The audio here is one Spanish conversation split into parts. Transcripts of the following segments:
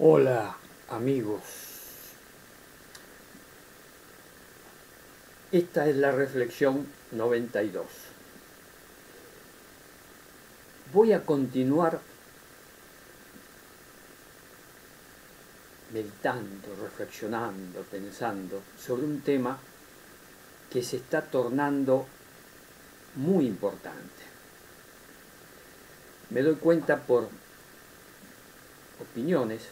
Hola amigos. Esta es la reflexión 92. Voy a continuar meditando, reflexionando, pensando sobre un tema que se está tornando muy importante. Me doy cuenta por opiniones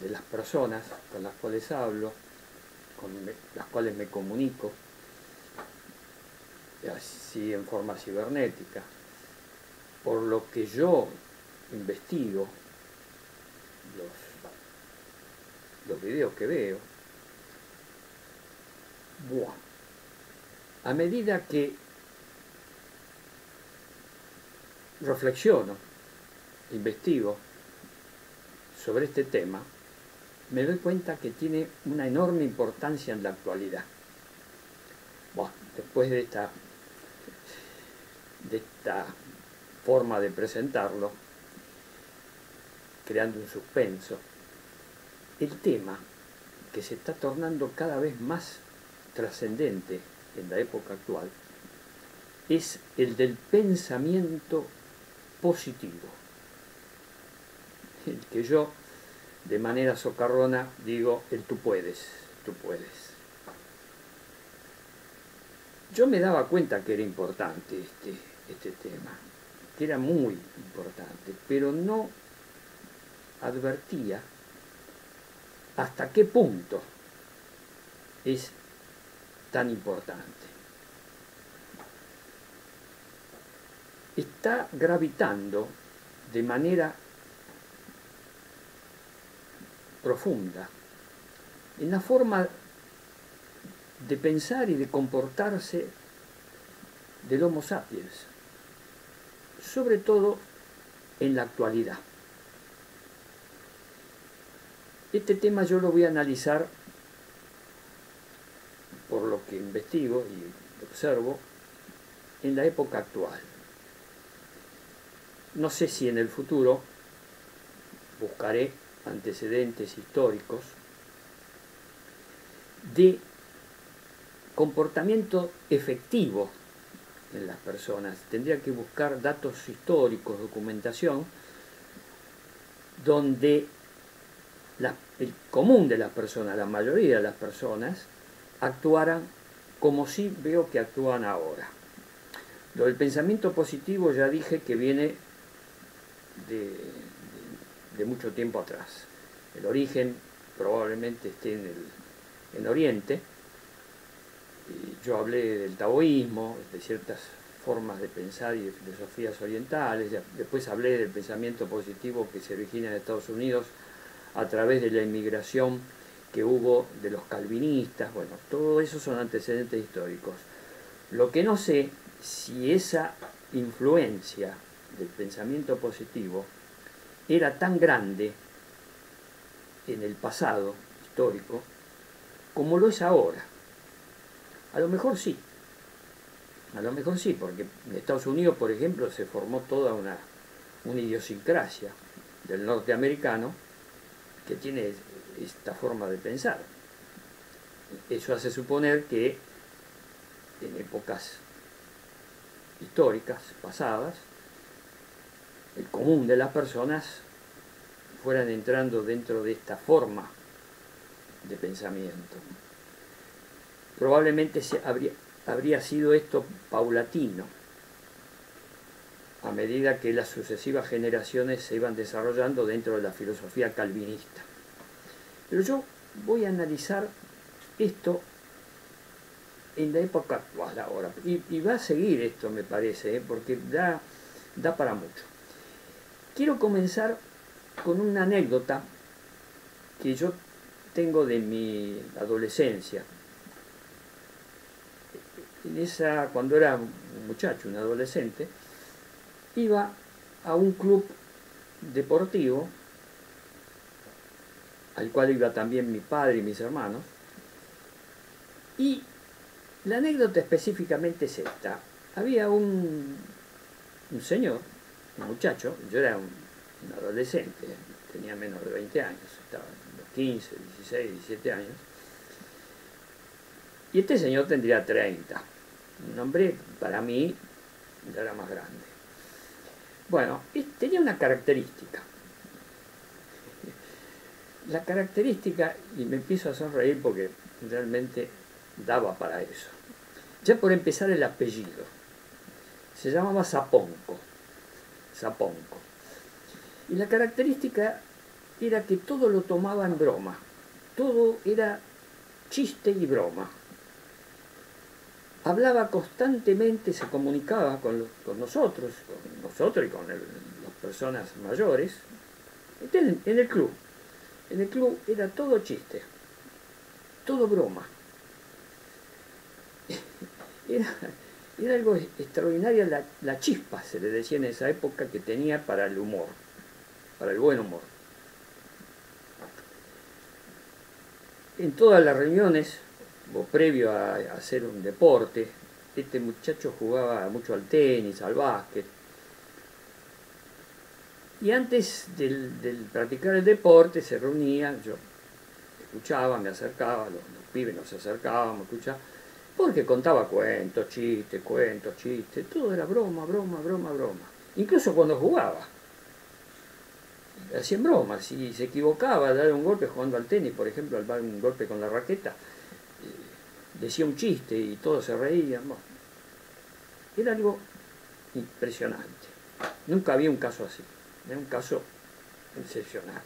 de las personas con las cuales hablo, con las cuales me comunico, así en forma cibernética, por lo que yo investigo, los, los videos que veo, bueno, a medida que reflexiono, investigo sobre este tema, me doy cuenta que tiene una enorme importancia en la actualidad. Bueno, después de esta, de esta forma de presentarlo, creando un suspenso, el tema que se está tornando cada vez más trascendente en la época actual es el del pensamiento positivo, el que yo de manera socarrona digo el tú puedes, tú puedes. Yo me daba cuenta que era importante este, este tema, que era muy importante, pero no advertía hasta qué punto es tan importante. Está gravitando de manera profunda en la forma de pensar y de comportarse del Homo sapiens, sobre todo en la actualidad. Este tema yo lo voy a analizar por lo que investigo y observo en la época actual. No sé si en el futuro buscaré antecedentes históricos de comportamiento efectivo en las personas. Tendría que buscar datos históricos, documentación, donde el común de las personas, la mayoría de las personas, actuaran como si veo que actúan ahora. Lo del pensamiento positivo ya dije que viene de, de, mucho tiempo atrás. El origen probablemente esté en, el, en Oriente. Yo hablé del taoísmo, de ciertas formas de pensar y de filosofías orientales. Después hablé del pensamiento positivo que se origina en Estados Unidos a través de la inmigración que hubo de los calvinistas, bueno, todo eso son antecedentes históricos. Lo que no sé si esa influencia del pensamiento positivo era tan grande en el pasado histórico como lo es ahora. A lo mejor sí, a lo mejor sí, porque en Estados Unidos, por ejemplo, se formó toda una, una idiosincrasia del norteamericano que tiene esta forma de pensar. Eso hace suponer que en épocas históricas, pasadas, el común de las personas fueran entrando dentro de esta forma de pensamiento. Probablemente se habría, habría sido esto paulatino, a medida que las sucesivas generaciones se iban desarrollando dentro de la filosofía calvinista. Pero yo voy a analizar esto en la época actual ahora, y, va a seguir esto me parece, ¿eh? porque da, da para mucho. Quiero comenzar con una anécdota que yo tengo de mi adolescencia. En esa, cuando era un muchacho, un adolescente, iba a un club deportivo, al cual iba también mi padre y mis hermanos, y la anécdota específicamente es esta. Había un, señor, muchacho, yo era un adolescente, tenía menos de 20 años, estaba en los 15, 16, 17 años. Y este señor tendría 30. Un hombre, para mí, ya era más grande. Bueno, tenía una característica. La característica, y me empiezo a sonreír porque realmente daba para eso. Ya por empezar el apellido. Se llamaba Zaponco. Zaponco. Y la característica era que todo lo tomaba en broma. Todo era chiste y broma. Hablaba constantemente, se comunicaba con, nosotros, con nosotros y con las personas mayores, en, en el club. En el club era todo chiste, todo broma. Era, era algo extraordinario la, chispa, se le decía en esa época, que tenía para el humor, para el buen humor. En todas las reuniones, o previo a, hacer un deporte, este muchacho jugaba mucho al tenis, al básquet. Y antes del, practicar el deporte se reunía, yo escuchaba, me acercaba, los, los pibes nos acercábamos, escuchaba porque contaba cuentos, chistes, cuentos, chistes, todo era broma, broma, broma, broma. Incluso cuando jugaba. Hacían bromas, si se equivocaba de dar un golpe jugando al tenis, por ejemplo, al dar un golpe con la raqueta, eh, decía un chiste y todos se reían. era algo impresionante. Nunca había un caso así, era un caso excepcional.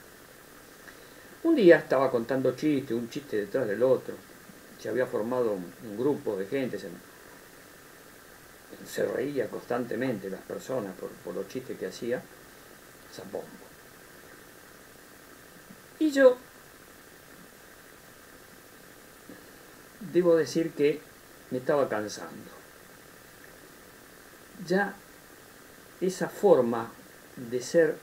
Un día estaba contando chistes, un chiste detrás del otro se había formado un, grupo de gente, se, reía constantemente las personas por, los chistes que hacía Zapombo. Y yo debo decir que me estaba cansando. Ya esa forma de ser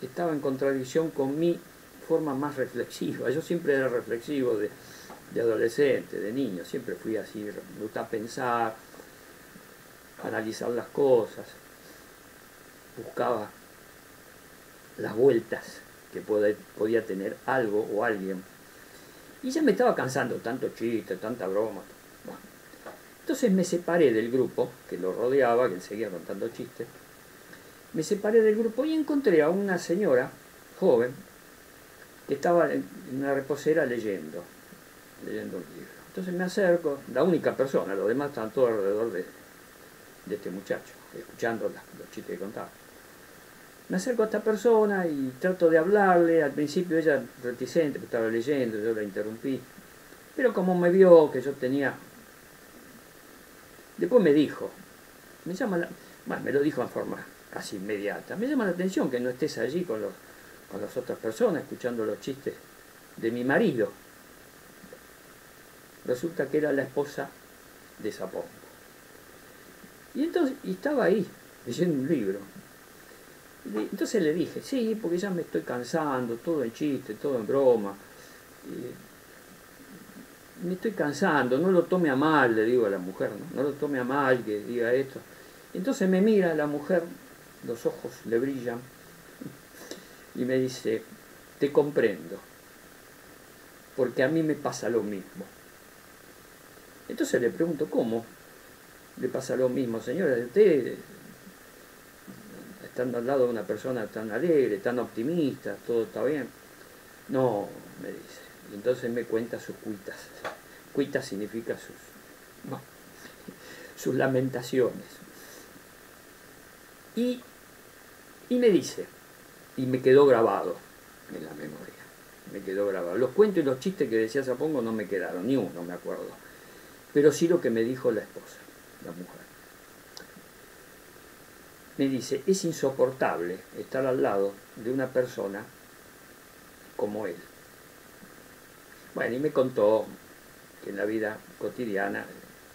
estaba en contradicción con mi forma más reflexiva. Yo siempre era reflexivo de, adolescente, de niño, siempre fui así, me gusta pensar, analizar las cosas, buscaba las vueltas que podía tener algo o alguien. Y ya me estaba cansando tanto chiste, tanta broma. Entonces me separé del grupo que lo rodeaba, que seguía contando chistes. Me separé del grupo y encontré a una señora joven estaba en una reposera leyendo, leyendo un libro. Entonces me acerco, la única persona, los demás estaban todos alrededor de, este muchacho, escuchando los chistes que contaba. Me acerco a esta persona y trato de hablarle, al principio ella reticente, estaba leyendo, yo la interrumpí, pero como me vio que yo tenía... Después me dijo, me llama la... bueno, me lo dijo en forma casi inmediata, me llama la atención que no estés allí con los con las otras personas, escuchando los chistes de mi marido. Resulta que era la esposa de Zapongo. Y entonces y estaba ahí, leyendo un libro. Entonces le dije, sí, porque ya me estoy cansando, todo en chiste, todo en broma. me estoy cansando, no lo tome a mal, le digo a la mujer, ¿no? no lo tome a mal que diga esto. Entonces me mira la mujer, los ojos le brillan, y me dice, te comprendo, porque a mí me pasa lo mismo. Entonces le pregunto, ¿cómo? Le pasa lo mismo, señora, usted estando al lado de una persona tan alegre, tan optimista, todo está bien. No, me dice. Y entonces me cuenta sus cuitas. Cuitas significa sus, sus lamentaciones. Y, y me dice, y me quedó grabado en la memoria. Me quedó grabado. Los cuentos y los chistes que decía Zapongo no me quedaron, ni uno me acuerdo. Pero sí lo que me dijo la esposa, la mujer. Me dice, es insoportable estar al lado de una persona como él. Bueno, y me contó que en la vida cotidiana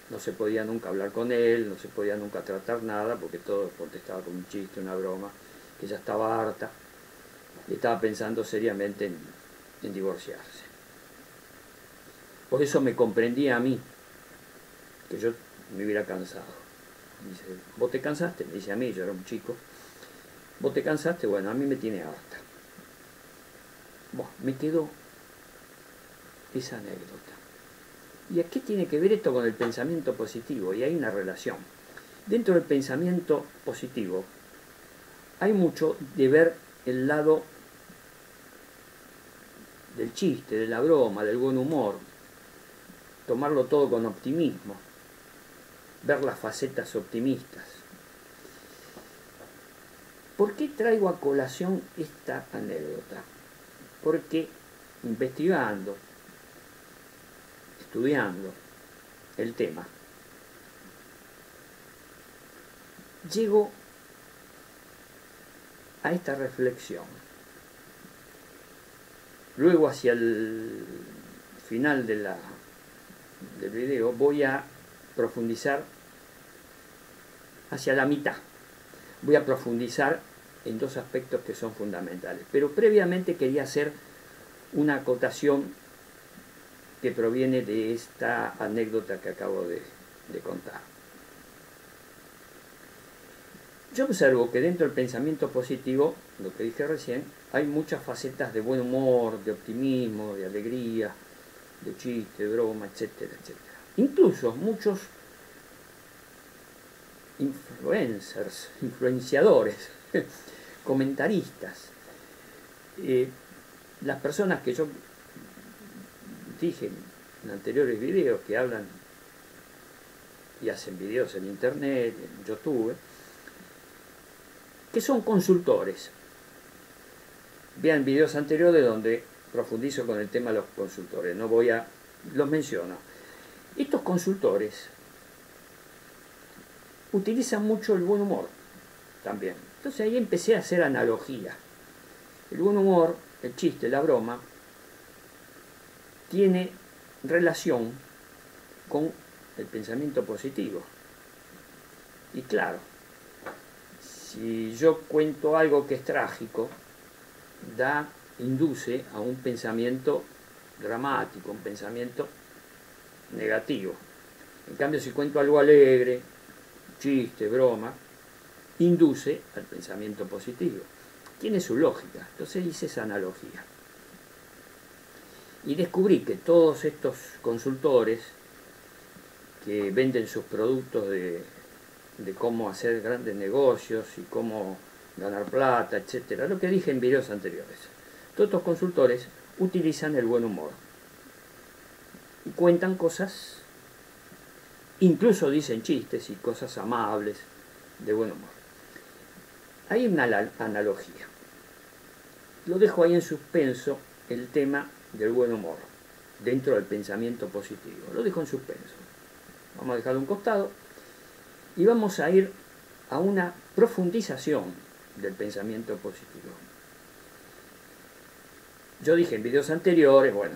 no se podía nunca hablar con él, no se podía nunca tratar nada, porque todo contestaba con un chiste, una broma, que ya estaba harta estaba pensando seriamente en, divorciarse. Por eso me comprendía a mí, que yo me hubiera cansado. dice, ¿vos te cansaste? Me dice a mí, yo era un chico. ¿Vos te cansaste? Bueno, a mí me tiene harta. Bueno, me quedó esa anécdota. ¿Y a qué tiene que ver esto con el pensamiento positivo? Y hay una relación. Dentro del pensamiento positivo hay mucho de ver el lado del chiste, de la broma, del buen humor, tomarlo todo con optimismo, ver las facetas optimistas. ¿Por qué traigo a colación esta anécdota? Porque investigando, estudiando el tema, llego a esta reflexión. Luego hacia el final del video voy a profundizar hacia la mitad. Voy a profundizar en dos aspectos que son fundamentales. Pero previamente quería hacer una acotación que proviene de esta anécdota que acabo de contar. Yo observo que dentro del pensamiento positivo, lo que dije recién, hay muchas facetas de buen humor, de optimismo, de alegría, de chiste, de broma, etcétera, etcétera. Incluso muchos influencers, influenciadores, comentaristas, eh, las personas que yo dije en anteriores videos que hablan y hacen videos en internet, en YouTube, que son consultores. Vean videos anteriores donde profundizo con el tema de los consultores, no voy a, los menciono. Estos consultores utilizan mucho el buen humor también. Entonces ahí empecé a hacer analogía. El buen humor, el chiste, la broma, tiene relación con el pensamiento positivo. Y claro, si yo cuento algo que es trágico, da, induce a un pensamiento dramático, un pensamiento negativo. En cambio, si cuento algo alegre, chiste, broma, induce al pensamiento positivo. Tiene su lógica. Entonces hice esa analogía. Y descubrí que todos estos consultores que venden sus productos de, de cómo hacer grandes negocios y cómo ganar plata, etcétera, lo que dije en videos anteriores. Todos estos consultores utilizan el buen humor y cuentan cosas, incluso dicen chistes y cosas amables de buen humor. Hay una analogía. Lo dejo ahí en suspenso el tema del buen humor, dentro del pensamiento positivo. Lo dejo en suspenso. Vamos a dejarlo un costado y vamos a ir a una profundización del pensamiento positivo. Yo dije en videos anteriores, bueno,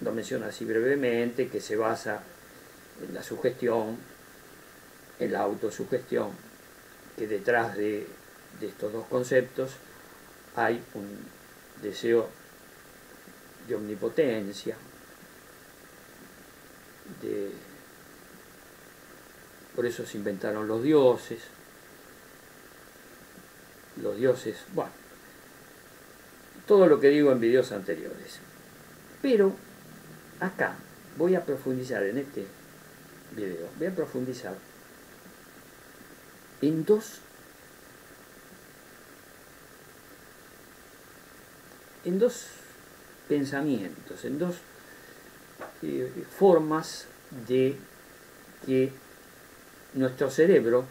lo menciono así brevemente, que se basa en la sugestión, en la autosugestión, que detrás de, de estos dos conceptos hay un deseo de omnipotencia, de, por eso se inventaron los dioses, los dioses, bueno, todo lo que digo en videos anteriores. Pero acá voy a profundizar en este video, voy a profundizar en dos en dos pensamientos, en dos eh, formas de que nuestro cerebro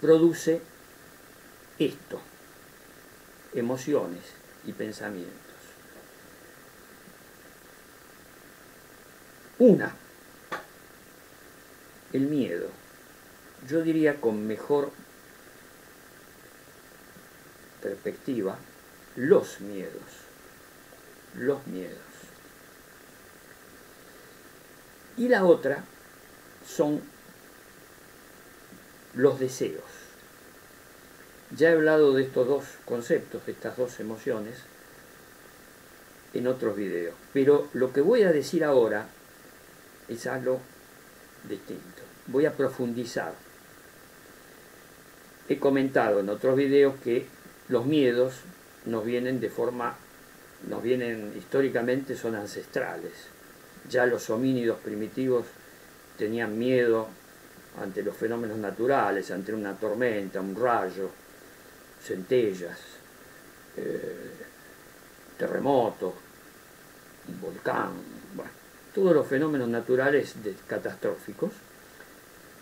produce esto, emociones y pensamientos. Una, el miedo. Yo diría con mejor perspectiva, los miedos los miedos. Y la otra son los deseos. Ya he hablado de estos dos conceptos, de estas dos emociones, en otros videos. Pero lo que voy a decir ahora es algo distinto. Voy a profundizar he comentado en otros videos que los miedos nos vienen de forma, nos vienen históricamente, son ancestrales. Ya los homínidos primitivos tenían miedo ante los fenómenos naturales, ante una tormenta, un rayo, centellas, eh, terremotos, un volcán, bueno, todos los fenómenos naturales catastróficos,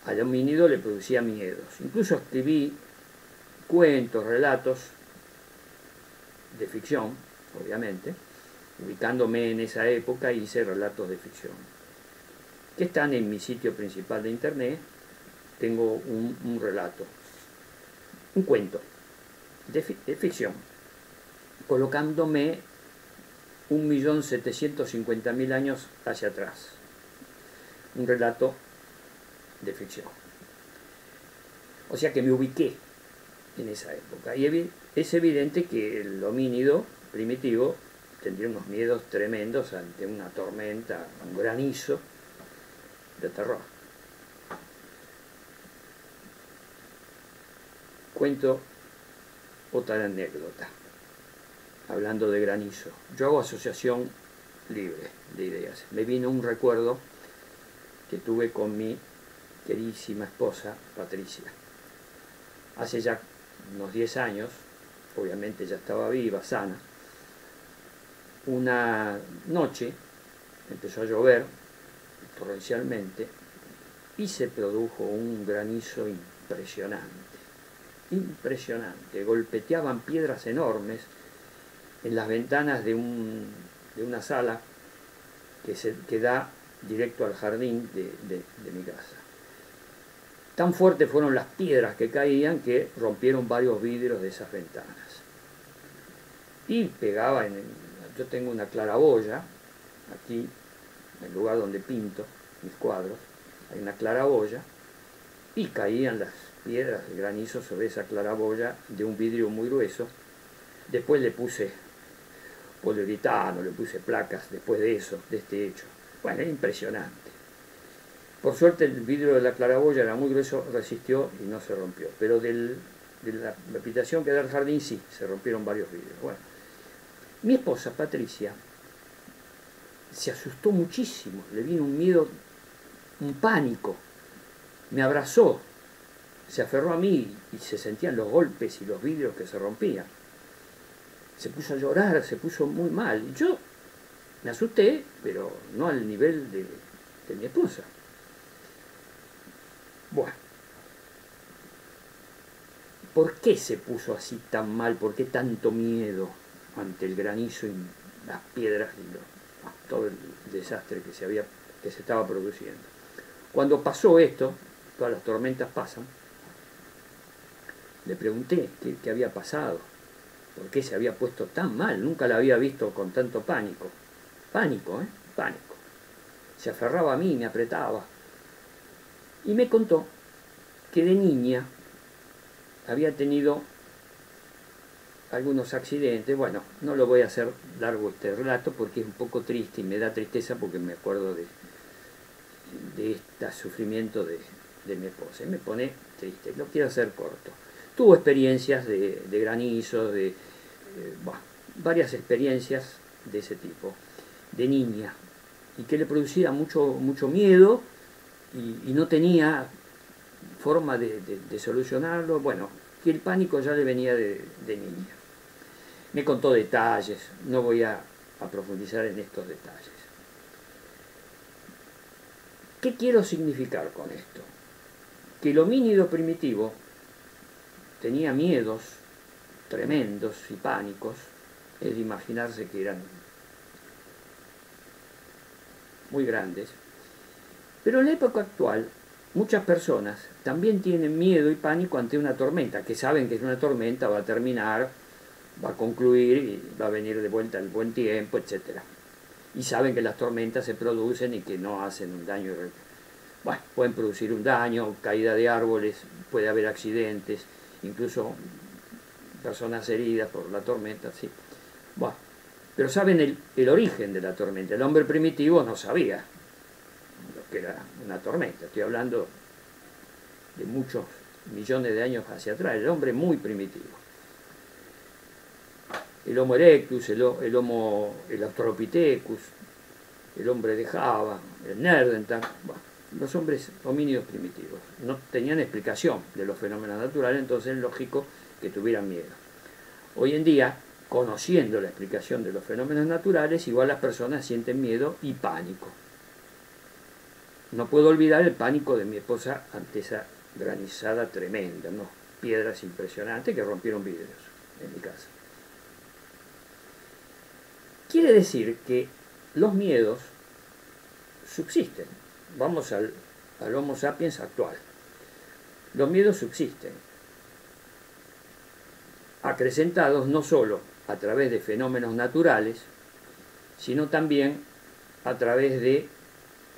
al homínido le producía miedos. Incluso escribí cuentos, relatos de ficción, obviamente, ubicándome en esa época hice relatos de ficción, que están en mi sitio principal de internet. Tengo un, relato, un cuento de, ficción, colocándome 1.750.000 años hacia atrás. Un relato de ficción. O sea que me ubiqué en esa época. Y es evidente que el homínido primitivo tendría unos miedos tremendos ante una tormenta, un granizo de terror. Cuento otra anécdota hablando de granizo. Yo hago asociación libre de ideas. Me vino un recuerdo que tuve con mi queridísima esposa Patricia. Hace ya unos 10 años, obviamente ya estaba viva, sana, una noche empezó a llover torrencialmente y se produjo un granizo impresionante, impresionante. Golpeteaban piedras enormes, en las ventanas de, un, de una sala que, se, que da directo al jardín de, mi casa. Tan fuertes fueron las piedras que caían que rompieron varios vidrios de esas ventanas. Y pegaba en... yo tengo una claraboya, aquí, en el lugar donde pinto mis cuadros, hay una claraboya, y caían las piedras de granizo sobre esa claraboya de un vidrio muy grueso. Después le puse poliuretano, le puse placas después de eso, de este hecho. Bueno, es impresionante. Por suerte el vidrio de la claraboya era muy grueso, resistió y no se rompió. Pero de la habitación que da el jardín sí, se rompieron varios vidrios. Bueno, mi esposa Patricia se asustó muchísimo, le vino un miedo, un pánico. Me abrazó, se aferró a mí y se sentían los golpes y los vidrios que se rompían se puso a llorar, se puso muy mal. Y yo me asusté, pero no al nivel de, mi esposa. Bueno, ¿por qué se puso así tan mal? ¿Por qué tanto miedo ante el granizo y las piedras y todo el desastre que se, había, que se estaba produciendo? Cuando pasó esto, todas las tormentas pasan, le pregunté qué había pasado por qué se había puesto tan mal, nunca la había visto con tanto pánico. Pánico, ¿eh? Pánico. Se aferraba a mí, me apretaba. Y me contó que de niña había tenido algunos accidentes. Bueno, no lo voy a hacer largo este relato porque es un poco triste y me da tristeza porque me acuerdo de, de este sufrimiento de, mi esposa. Y me pone triste, lo quiero hacer corto. Tuvo experiencias de, de granizo, de, eh, varias experiencias de ese tipo, de niña, y que le producía mucho, mucho miedo y, no tenía forma de, solucionarlo. Bueno, que el pánico ya le venía de, niña. Me contó detalles, no voy a, a profundizar en estos detalles. ¿Qué quiero significar con esto? Que el homínido primitivo tenía miedos tremendos y pánicos, de imaginarse que eran muy grandes. Pero en la época actual, muchas personas también tienen miedo y pánico ante una tormenta, que saben que es una tormenta, va a terminar, va a concluir y va a venir de vuelta el buen tiempo, etc. Y saben que las tormentas se producen y que no hacen un daño. Bueno, pueden producir un daño, caída de árboles, puede haber accidentes, incluso personas heridas por la tormenta, sí. Bueno, pero saben el, el, origen de la tormenta. El hombre primitivo no sabía lo que era una tormenta. Estoy hablando de muchos millones de años hacia atrás, el hombre muy primitivo. El Homo erectus, el, Homo, el Australopithecus, el hombre de Java, el Nerdental, los hombres homínidos primitivos. No tenían explicación de los fenómenos naturales, entonces es lógico que tuvieran miedo. Hoy en día, conociendo la explicación de los fenómenos naturales, igual las personas sienten miedo y pánico. No puedo olvidar el pánico de mi esposa ante esa granizada tremenda, ¿no? piedras impresionantes que rompieron vidrios en mi casa. Quiere decir que los miedos subsisten. Vamos al, Homo sapiens actual. Los miedos subsisten, acrecentados no solo a través de fenómenos naturales, sino también a través de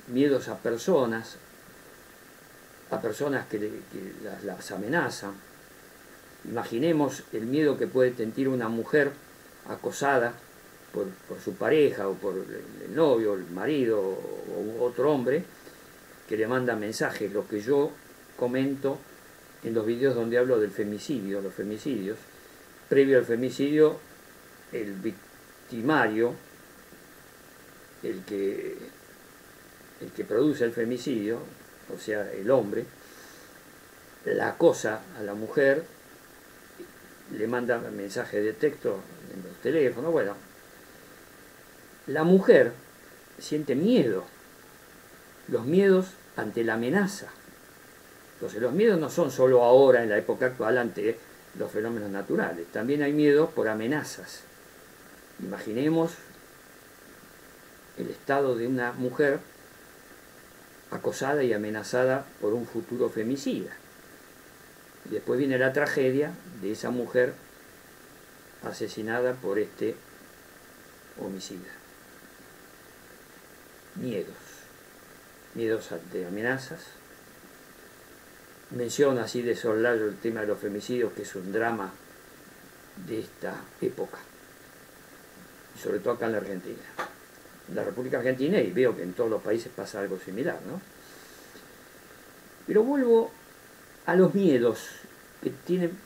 miedos a personas, a personas que, las, amenazan. Imaginemos el miedo que puede sentir una mujer acosada por, su pareja o por el, novio, el marido o otro hombre que le manda mensajes, lo que yo comento en los videos donde hablo del femicidio, los femicidios. Previo al femicidio, el victimario, el que el que produce el femicidio, o sea, el hombre, la acosa a la mujer, le manda mensaje de texto en los teléfonos, bueno, la mujer siente miedo, los miedos ante la amenaza. Entonces los miedos no son solo ahora, en la época actual, ante los fenómenos naturales, también hay miedo por amenazas. Imaginemos el estado de una mujer acosada y amenazada por un futuro femicida. Y después viene la tragedia de esa mujer asesinada por este homicida. Miedos. Miedos ante amenazas. Menciona así de soslayo el tema de los femicidios, que es un drama de esta época. Sobre todo acá en la Argentina la República Argentina y veo que en todos los países pasa algo similar, ¿no? Pero vuelvo a los miedos que tienen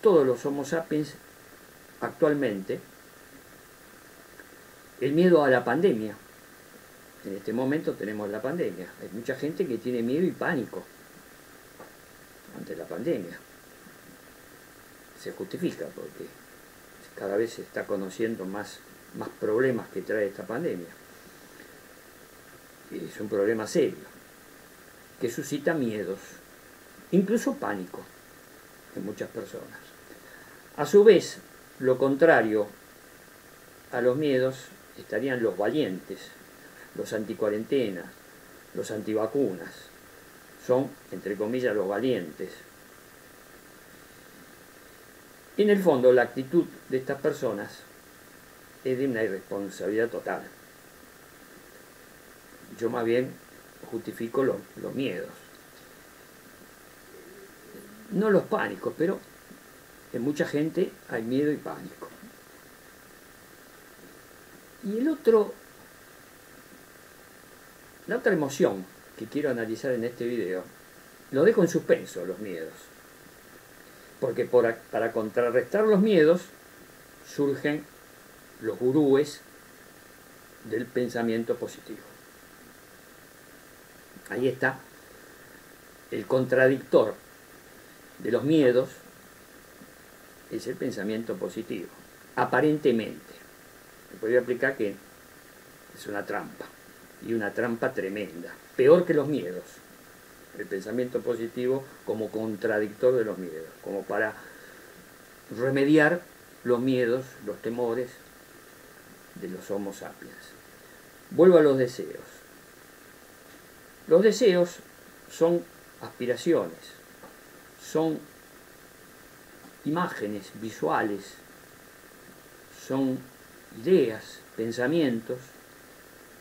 todos los Homo sapiens actualmente. El miedo a la pandemia. En este momento tenemos la pandemia. Hay mucha gente que tiene miedo y pánico ante la pandemia. Se justifica porque cada vez se está conociendo más, más problemas que trae esta pandemia es un problema serio, que suscita miedos, incluso pánico en muchas personas. A su vez, lo contrario a los miedos estarían los valientes, los anticuarentenas, los antivacunas. Son, entre comillas, los valientes. En el fondo, la actitud de estas personas es de una irresponsabilidad total yo más bien justifico los, miedos. No los pánicos, pero en mucha gente hay miedo y pánico. Y el otro, la otra emoción que quiero analizar en este video, lo dejo en suspenso, los miedos. Porque para contrarrestar los miedos surgen los gurúes del pensamiento positivo. Ahí está el contradictor de los miedos, es el pensamiento positivo, aparentemente. Me podría explicar que es una trampa, y una trampa tremenda, peor que los miedos. El pensamiento positivo como contradictor de los miedos, como para remediar los miedos, los temores de los Homo sapiens. Vuelvo a los deseos. Los deseos son aspiraciones, son imágenes visuales, son ideas, pensamientos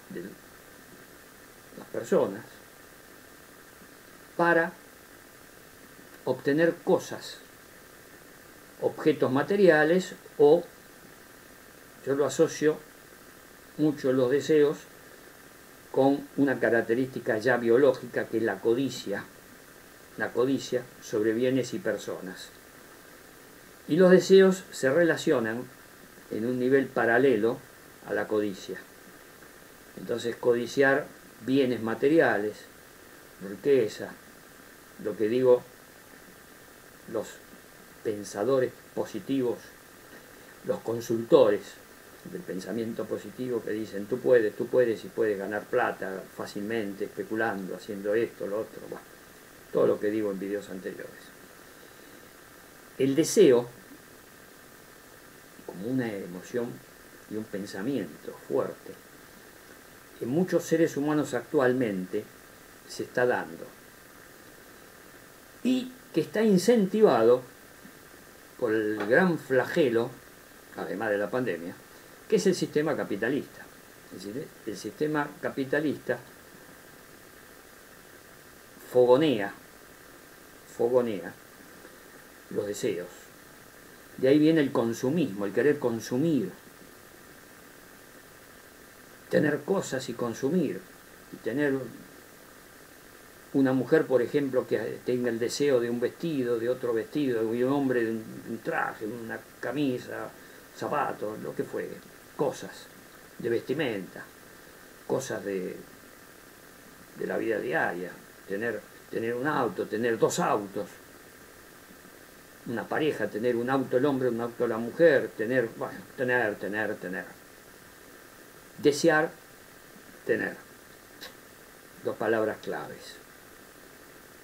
de las personas para obtener cosas, objetos materiales o yo lo asocio mucho los deseos con una característica ya biológica que es la codicia, la codicia sobre bienes y personas. Y los deseos se relacionan en un nivel paralelo a la codicia. Entonces codiciar bienes materiales, riqueza, lo que digo, los pensadores positivos, los consultores del pensamiento positivo que dicen tú puedes, tú puedes y puedes ganar plata fácilmente, especulando, haciendo esto, lo otro, todo lo que digo en vídeos anteriores. El deseo, como una emoción y un pensamiento fuerte, en muchos seres humanos actualmente se está dando y que está incentivado por el gran flagelo, además de la pandemia, que es el sistema capitalista. Es decir, el sistema capitalista fogonea, fogonea los deseos. De ahí viene el consumismo, el querer consumir, tener cosas y consumir, y tener una mujer, por ejemplo, que tenga el deseo de un vestido, de otro vestido, y un hombre de un traje, una camisa, zapatos, lo que fuere, cosas de vestimenta, cosas de, de la vida diaria, tener, tener un auto, tener dos autos, una pareja, tener un auto el hombre, un auto la mujer, tener, bueno, tener, tener, tener. Desear, tener. Dos palabras claves.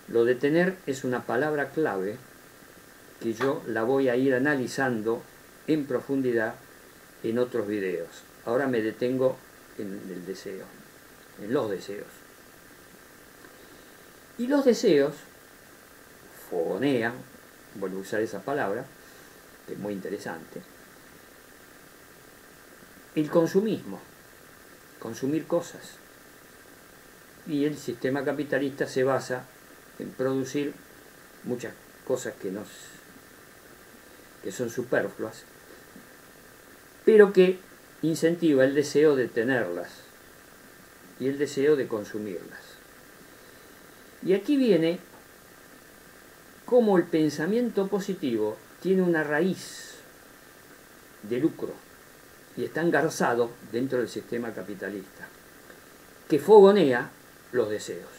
Lo de tener es una palabra clave que yo la voy a ir analizando en profundidad en otros videos. Ahora me detengo en el deseo, en los deseos. Y los deseos fogonean, vuelvo a usar esa palabra, que es muy interesante, el consumismo, consumir cosas. Y el sistema capitalista se basa en producir muchas cosas que, que son superfluas, pero que incentiva el deseo de tenerlas y el deseo de consumirlas. Y aquí viene cómo el pensamiento positivo tiene una raíz de lucro y está engarzado dentro del sistema capitalista, que fogonea los deseos.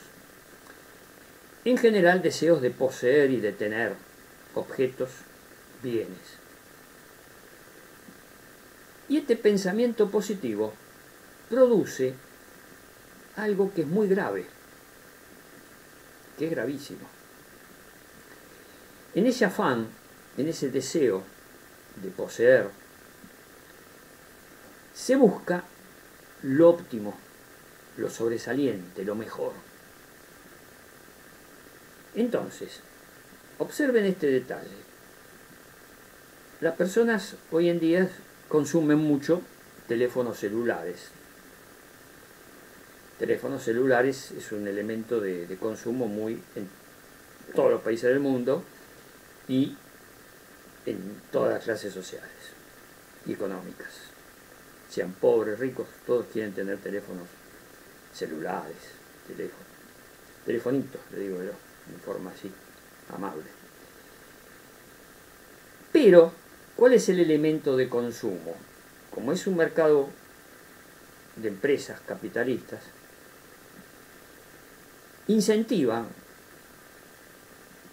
En general deseos de poseer y de tener objetos, bienes. Y este pensamiento positivo produce algo que es muy grave, que es gravísimo. En ese afán, en ese deseo de poseer, se busca lo óptimo, lo sobresaliente, lo mejor. Entonces, observen este detalle. Las personas hoy en día consumen mucho teléfonos celulares. Teléfonos celulares es un elemento de, de consumo muy en todos los países del mundo y en todas las clases sociales y económicas. Sean pobres, ricos, todos quieren tener teléfonos celulares, teléfonos, telefonitos, le digo yo, en forma así, amable. Pero, ¿cuál es el elemento de consumo? Como es un mercado de empresas capitalistas, incentivan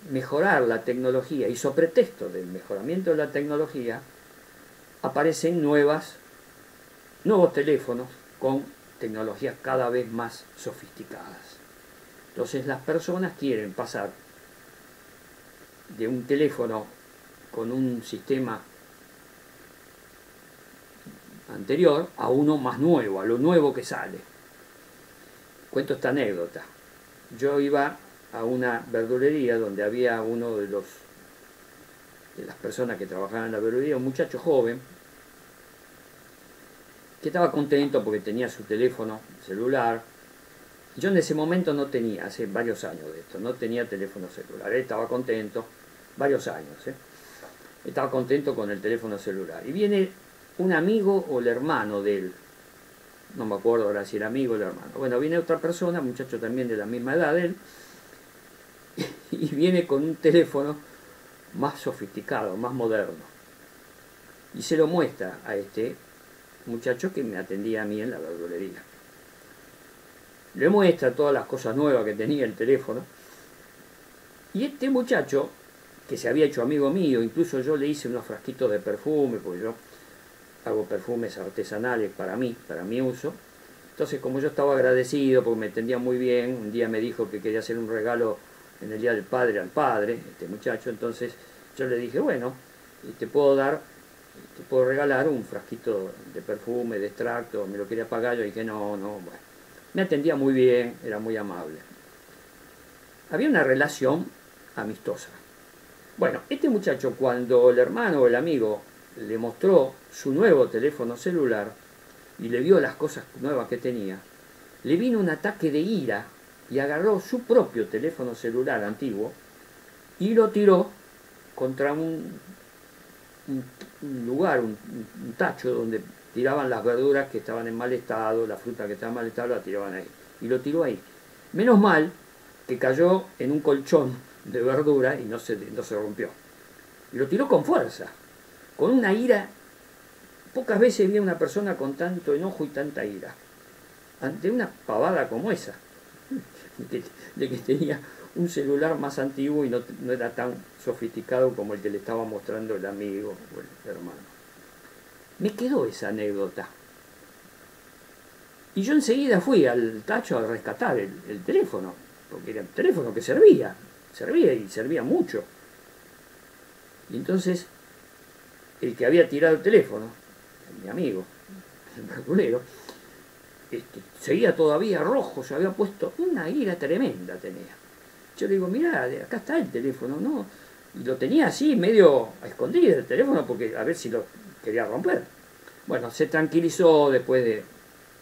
mejorar la tecnología y sobre pretexto del mejoramiento de la tecnología aparecen nuevas, nuevos teléfonos con tecnologías cada vez más sofisticadas. Entonces las personas quieren pasar de un teléfono con un sistema anterior a uno más nuevo, a lo nuevo que sale. Cuento esta anécdota. Yo iba a una verdulería donde había uno de los de las personas que trabajaban en la verdulería, un muchacho joven, que estaba contento porque tenía su teléfono celular. Yo en ese momento no tenía, hace varios años de esto, no tenía teléfono celular. Él estaba contento, varios años, ¿eh? estaba contento con el teléfono celular. Y viene un amigo o el hermano de él, no me acuerdo ahora si era amigo o el hermano. Bueno, viene otra persona, muchacho también de la misma edad de él, y viene con un teléfono más sofisticado, más moderno. Y se lo muestra a este muchacho que me atendía a mí en la verdulería. Le muestra todas las cosas nuevas que tenía el teléfono. Y este muchacho, que se había hecho amigo mío, incluso yo le hice unos frasquitos de perfume, porque yo hago perfumes artesanales para mí, para mi uso. Entonces, como yo estaba agradecido, porque me entendía muy bien, un día me dijo que quería hacer un regalo en el Día del Padre al Padre, este muchacho, entonces yo le dije, bueno, te puedo dar, te puedo regalar un frasquito de perfume, de extracto, me lo quería pagar, yo dije, no, no, bueno. Me atendía muy bien, era muy amable. Había una relación amistosa. Bueno, este muchacho cuando el hermano o el amigo le mostró su nuevo teléfono celular y le vio las cosas nuevas que tenía, le vino un ataque de ira y agarró su propio teléfono celular antiguo y lo tiró contra un, lugar, un, tacho donde tiraban las verduras que estaban en mal estado, la fruta que estaba en mal estado, la tiraban ahí. Y lo tiró ahí. Menos mal que cayó en un colchón de verdura y no se, no se rompió. Y lo tiró con fuerza, con una ira. Pocas veces vi a una persona con tanto enojo y tanta ira. Ante una pavada como esa, de que tenía un celular más antiguo y no, era tan sofisticado como el que le estaba mostrando el amigo o el hermano. Me quedó esa anécdota. Y yo enseguida fui al tacho a rescatar el, el teléfono, porque era un teléfono que servía, servía y servía mucho. Y entonces, el que había tirado el teléfono, mi amigo, el verdulero, este, seguía todavía rojo, se había puesto una ira tremenda tenía. Yo le digo, mira, acá está el teléfono, ¿no? Lo tenía así, medio escondido el teléfono, porque a ver si lo quería romper. Bueno, se tranquilizó después de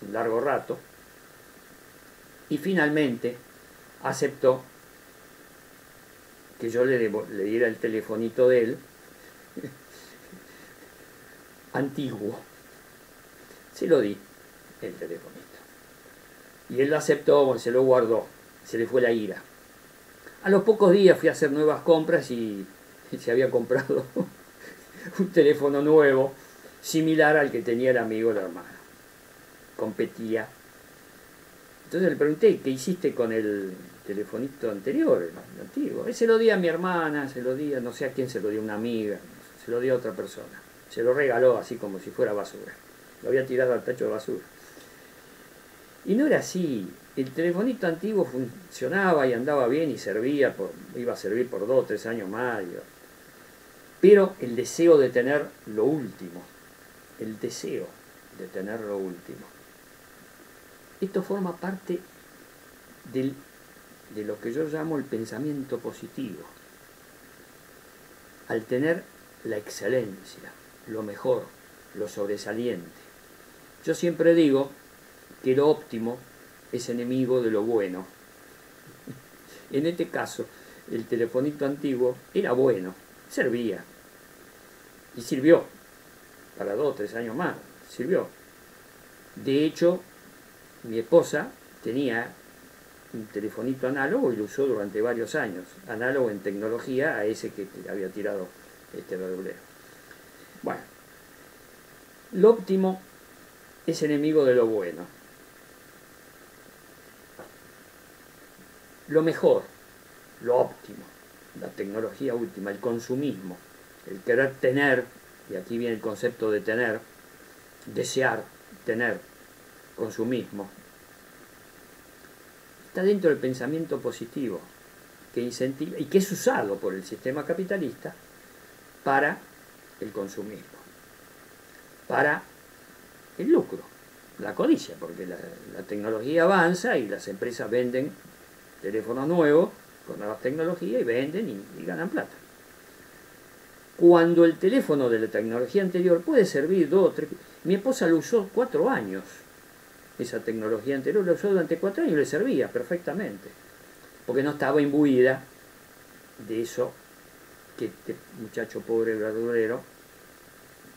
un largo rato y finalmente aceptó que yo le, le diera el telefonito de él, antiguo. Se lo di, el telefonito. Y él lo aceptó, se lo guardó, se le fue la ira. A los pocos días fui a hacer nuevas compras y se había comprado un teléfono nuevo, similar al que tenía el amigo el hermano. Competía. Entonces le pregunté, ¿qué hiciste con el telefonito anterior, el antiguo? Se lo di a mi hermana, se lo di a no sé a quién se lo dio, una amiga, se lo di a otra persona. Se lo regaló así como si fuera basura. Lo había tirado al tacho de basura. Y no era así el telefonito antiguo funcionaba y andaba bien y servía, iba a servir por dos tres años más. Pero el deseo de tener lo último, el deseo de tener lo último. Esto forma parte del, de lo que yo llamo el pensamiento positivo. Al tener la excelencia, lo mejor, lo sobresaliente. Yo siempre digo que lo óptimo es enemigo de lo bueno. En este caso, el telefonito antiguo era bueno, servía. Y sirvió. Para dos o tres años más, sirvió. De hecho, mi esposa tenía un telefonito análogo y lo usó durante varios años. Análogo en tecnología a ese que había tirado este verdulero. Bueno, lo óptimo es enemigo de lo bueno. Lo mejor, lo óptimo, la tecnología última, el consumismo, el querer tener, y aquí viene el concepto de tener, desear tener, consumismo, está dentro del pensamiento positivo que incentiva y que es usado por el sistema capitalista para el consumismo, para el lucro, la codicia, porque la, tecnología avanza y las empresas venden teléfonos nuevos, con nuevas tecnologías y venden y, ganan plata. Cuando el teléfono de la tecnología anterior puede servir dos o tres... Mi esposa lo usó cuatro años, esa tecnología anterior lo usó durante cuatro años y le servía perfectamente, porque no estaba imbuida de eso que este muchacho pobre verdurero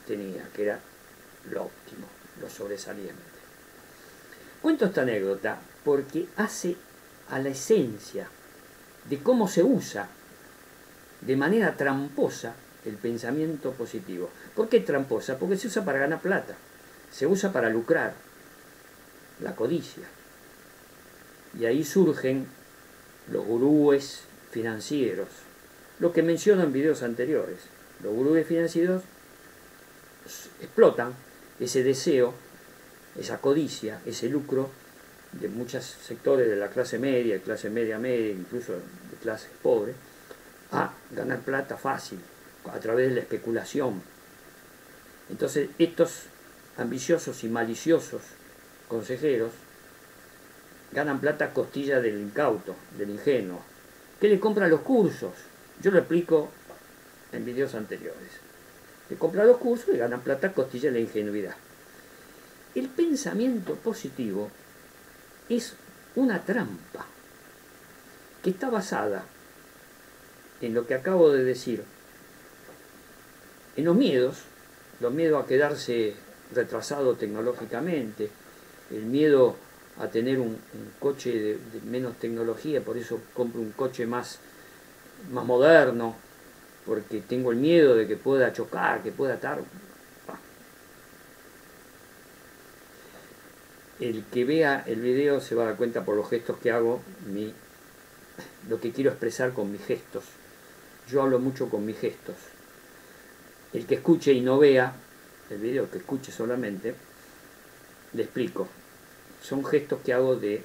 tenía, que era lo óptimo, lo sobresaliente. Cuento esta anécdota porque hace a la esencia de cómo se usa de manera tramposa el pensamiento positivo. ¿Por qué tramposa? Porque se usa para ganar plata, se usa para lucrar, la codicia. Y ahí surgen los gurúes financieros, lo que menciono en videos anteriores. Los gurúes financieros explotan ese deseo, esa codicia, ese lucro de muchos sectores de la clase media, clase media media, incluso de clases pobres, a ganar plata fácil, a través de la especulación. Entonces, estos ambiciosos y maliciosos consejeros ganan plata a costilla del incauto, del ingenuo, que le compra los cursos. Yo lo explico en videos anteriores. Le compra los cursos y ganan plata a costilla de la ingenuidad. El pensamiento positivo es una trampa que está basada en lo que acabo de decir, en los miedos, los miedos a quedarse retrasado tecnológicamente, el miedo a tener un, coche de, menos tecnología, por eso compro un coche más, más moderno, porque tengo el miedo de que pueda chocar, que pueda estar... El que vea el video se va a dar cuenta por los gestos que hago, lo que quiero expresar con mis gestos. Yo hablo mucho con mis gestos. El que escuche y no vea el video, que escuche solamente, le explico. Son gestos que hago de,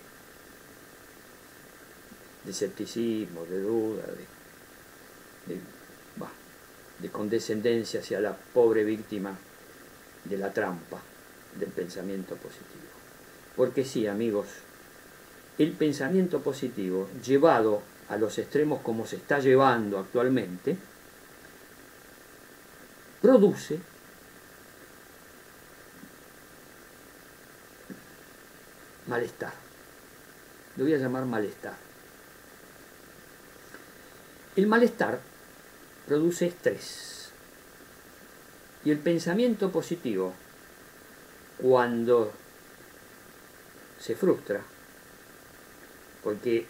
de escepticismo, de duda, de condescendencia hacia la pobre víctima de la trampa del pensamiento positivo. Porque sí, amigos, el pensamiento positivo llevado a los extremos como se está llevando actualmente, produce malestar. Lo voy a llamar malestar. El malestar produce estrés. Y el pensamiento positivo, cuando se frustra, porque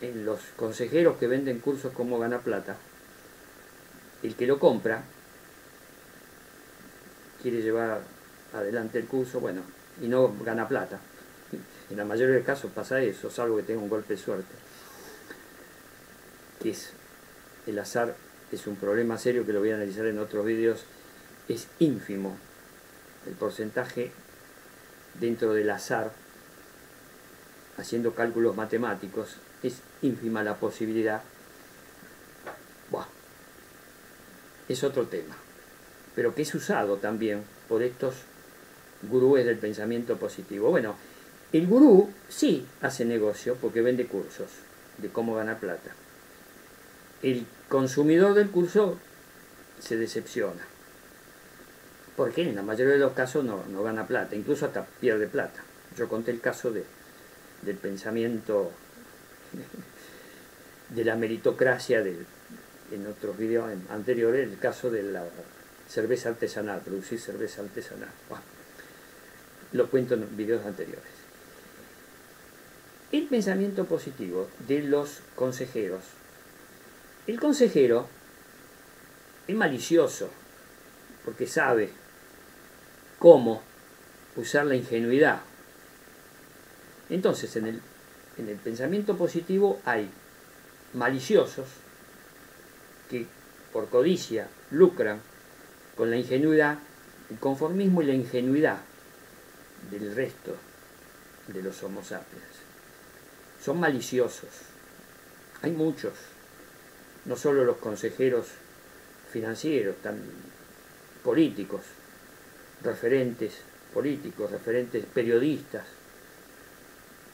en los consejeros que venden cursos como gana plata, el que lo compra quiere llevar adelante el curso, bueno, y no gana plata. En la mayoría de casos pasa eso, salvo que tenga un golpe de suerte. Que es el azar, es un problema serio que lo voy a analizar en otros vídeos, es ínfimo el porcentaje dentro del azar, haciendo cálculos matemáticos, es ínfima la posibilidad. Buah, es otro tema, pero que es usado también por estos gurúes del pensamiento positivo. Bueno, el gurú sí hace negocio porque vende cursos de cómo ganar plata. El consumidor del curso se decepciona. Porque en la mayoría de los casos no, no gana plata, incluso hasta pierde plata. Yo conté el caso de, del pensamiento de la meritocracia en otros videos anteriores, el caso de la cerveza artesanal, producir cerveza artesanal. lo cuento en videos anteriores. El pensamiento positivo de los consejeros. El consejero es malicioso porque sabe cómo usar la ingenuidad. Entonces, en el en el pensamiento positivo hay maliciosos que por codicia lucran con la ingenuidad, el conformismo y la ingenuidad del resto de los homo sapiens. Son maliciosos. Hay muchos, no solo los consejeros financieros, también políticos, referentes políticos, referentes periodistas,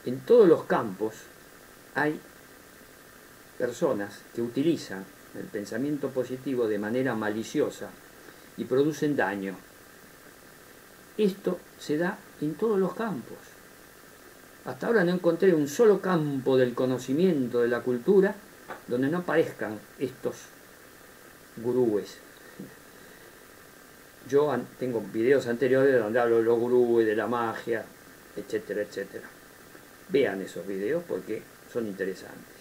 en todos los campos hay personas que utilizan el pensamiento positivo de manera maliciosa y producen daño. Esto se da en todos los campos. Hasta ahora no encontré un solo campo del conocimiento de la cultura donde no aparezcan estos gurúes. Yo tengo videos anteriores donde hablo de los gurúes, de la magia, etcétera, etcétera. Vean esos videos porque son interesantes.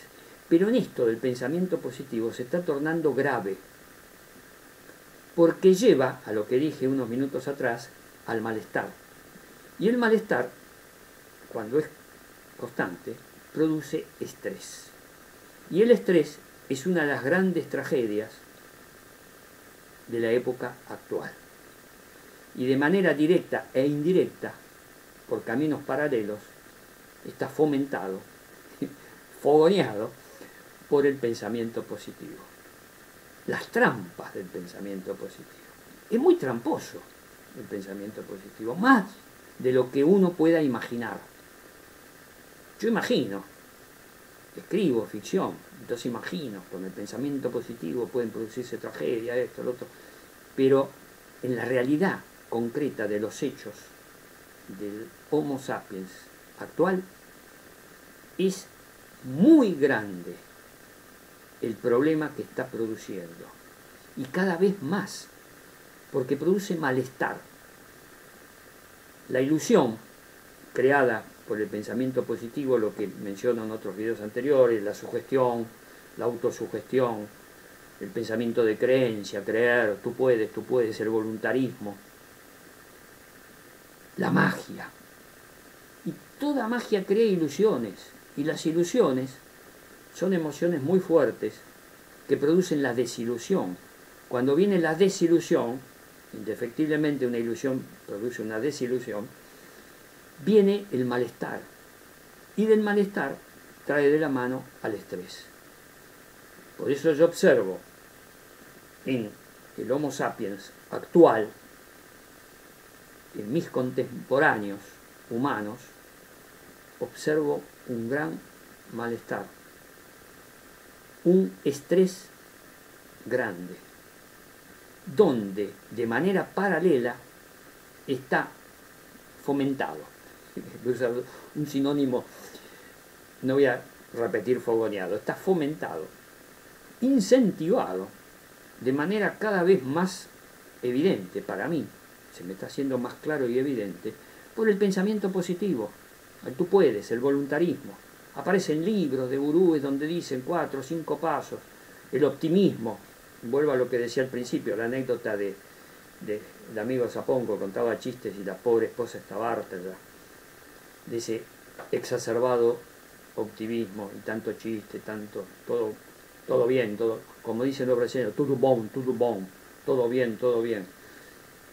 Pero en esto del pensamiento positivo se está tornando grave, porque lleva, a lo que dije unos minutos atrás, al malestar. Y el malestar, cuando es constante, produce estrés. Y el estrés es una de las grandes tragedias de la época actual. Y de manera directa e indirecta, por caminos paralelos, está fomentado, fogoneado por el pensamiento positivo. Las trampas del pensamiento positivo. Es muy tramposo el pensamiento positivo, más de lo que uno pueda imaginar. Yo imagino, escribo ficción, entonces imagino, con el pensamiento positivo pueden producirse tragedia, esto, lo otro, pero en la realidad concreta de los hechos del Homo sapiens actual es muy grande el problema que está produciendo y cada vez más porque produce malestar. La ilusión creada por el pensamiento positivo, lo que menciono en otros videos anteriores, la sugestión, la autosugestión, el pensamiento de creencia, creer, tú puedes, tú puedes, el voluntarismo, la magia. Toda magia crea ilusiones, y las ilusiones son emociones muy fuertes que producen la desilusión. Cuando viene la desilusión, indefectiblemente una ilusión produce una desilusión, viene el malestar. Y del malestar trae de la mano al estrés. Por eso yo observo en el Homo sapiens actual, en mis contemporáneos humanos, observo un gran malestar, un estrés grande, donde de manera paralela está fomentado voy a usar un sinónimo, no voy a repetir fogoneado, está fomentado, incentivado de manera cada vez más evidente para mí, se me está haciendo más claro y evidente, por el pensamiento positivo. Tú puedes, el voluntarismo. Aparecen libros de gurúes donde dicen cuatro o cinco pasos, el optimismo. Vuelvo a lo que decía al principio, la anécdota de, de, amigo Zaponco, contaba chistes y la pobre esposa estaba harta ya de ese exacerbado optimismo y tanto chiste, tanto, todo, todo bien, todo, como dicen los brasileños, todo bon, todo bon, todo bien, todo bien.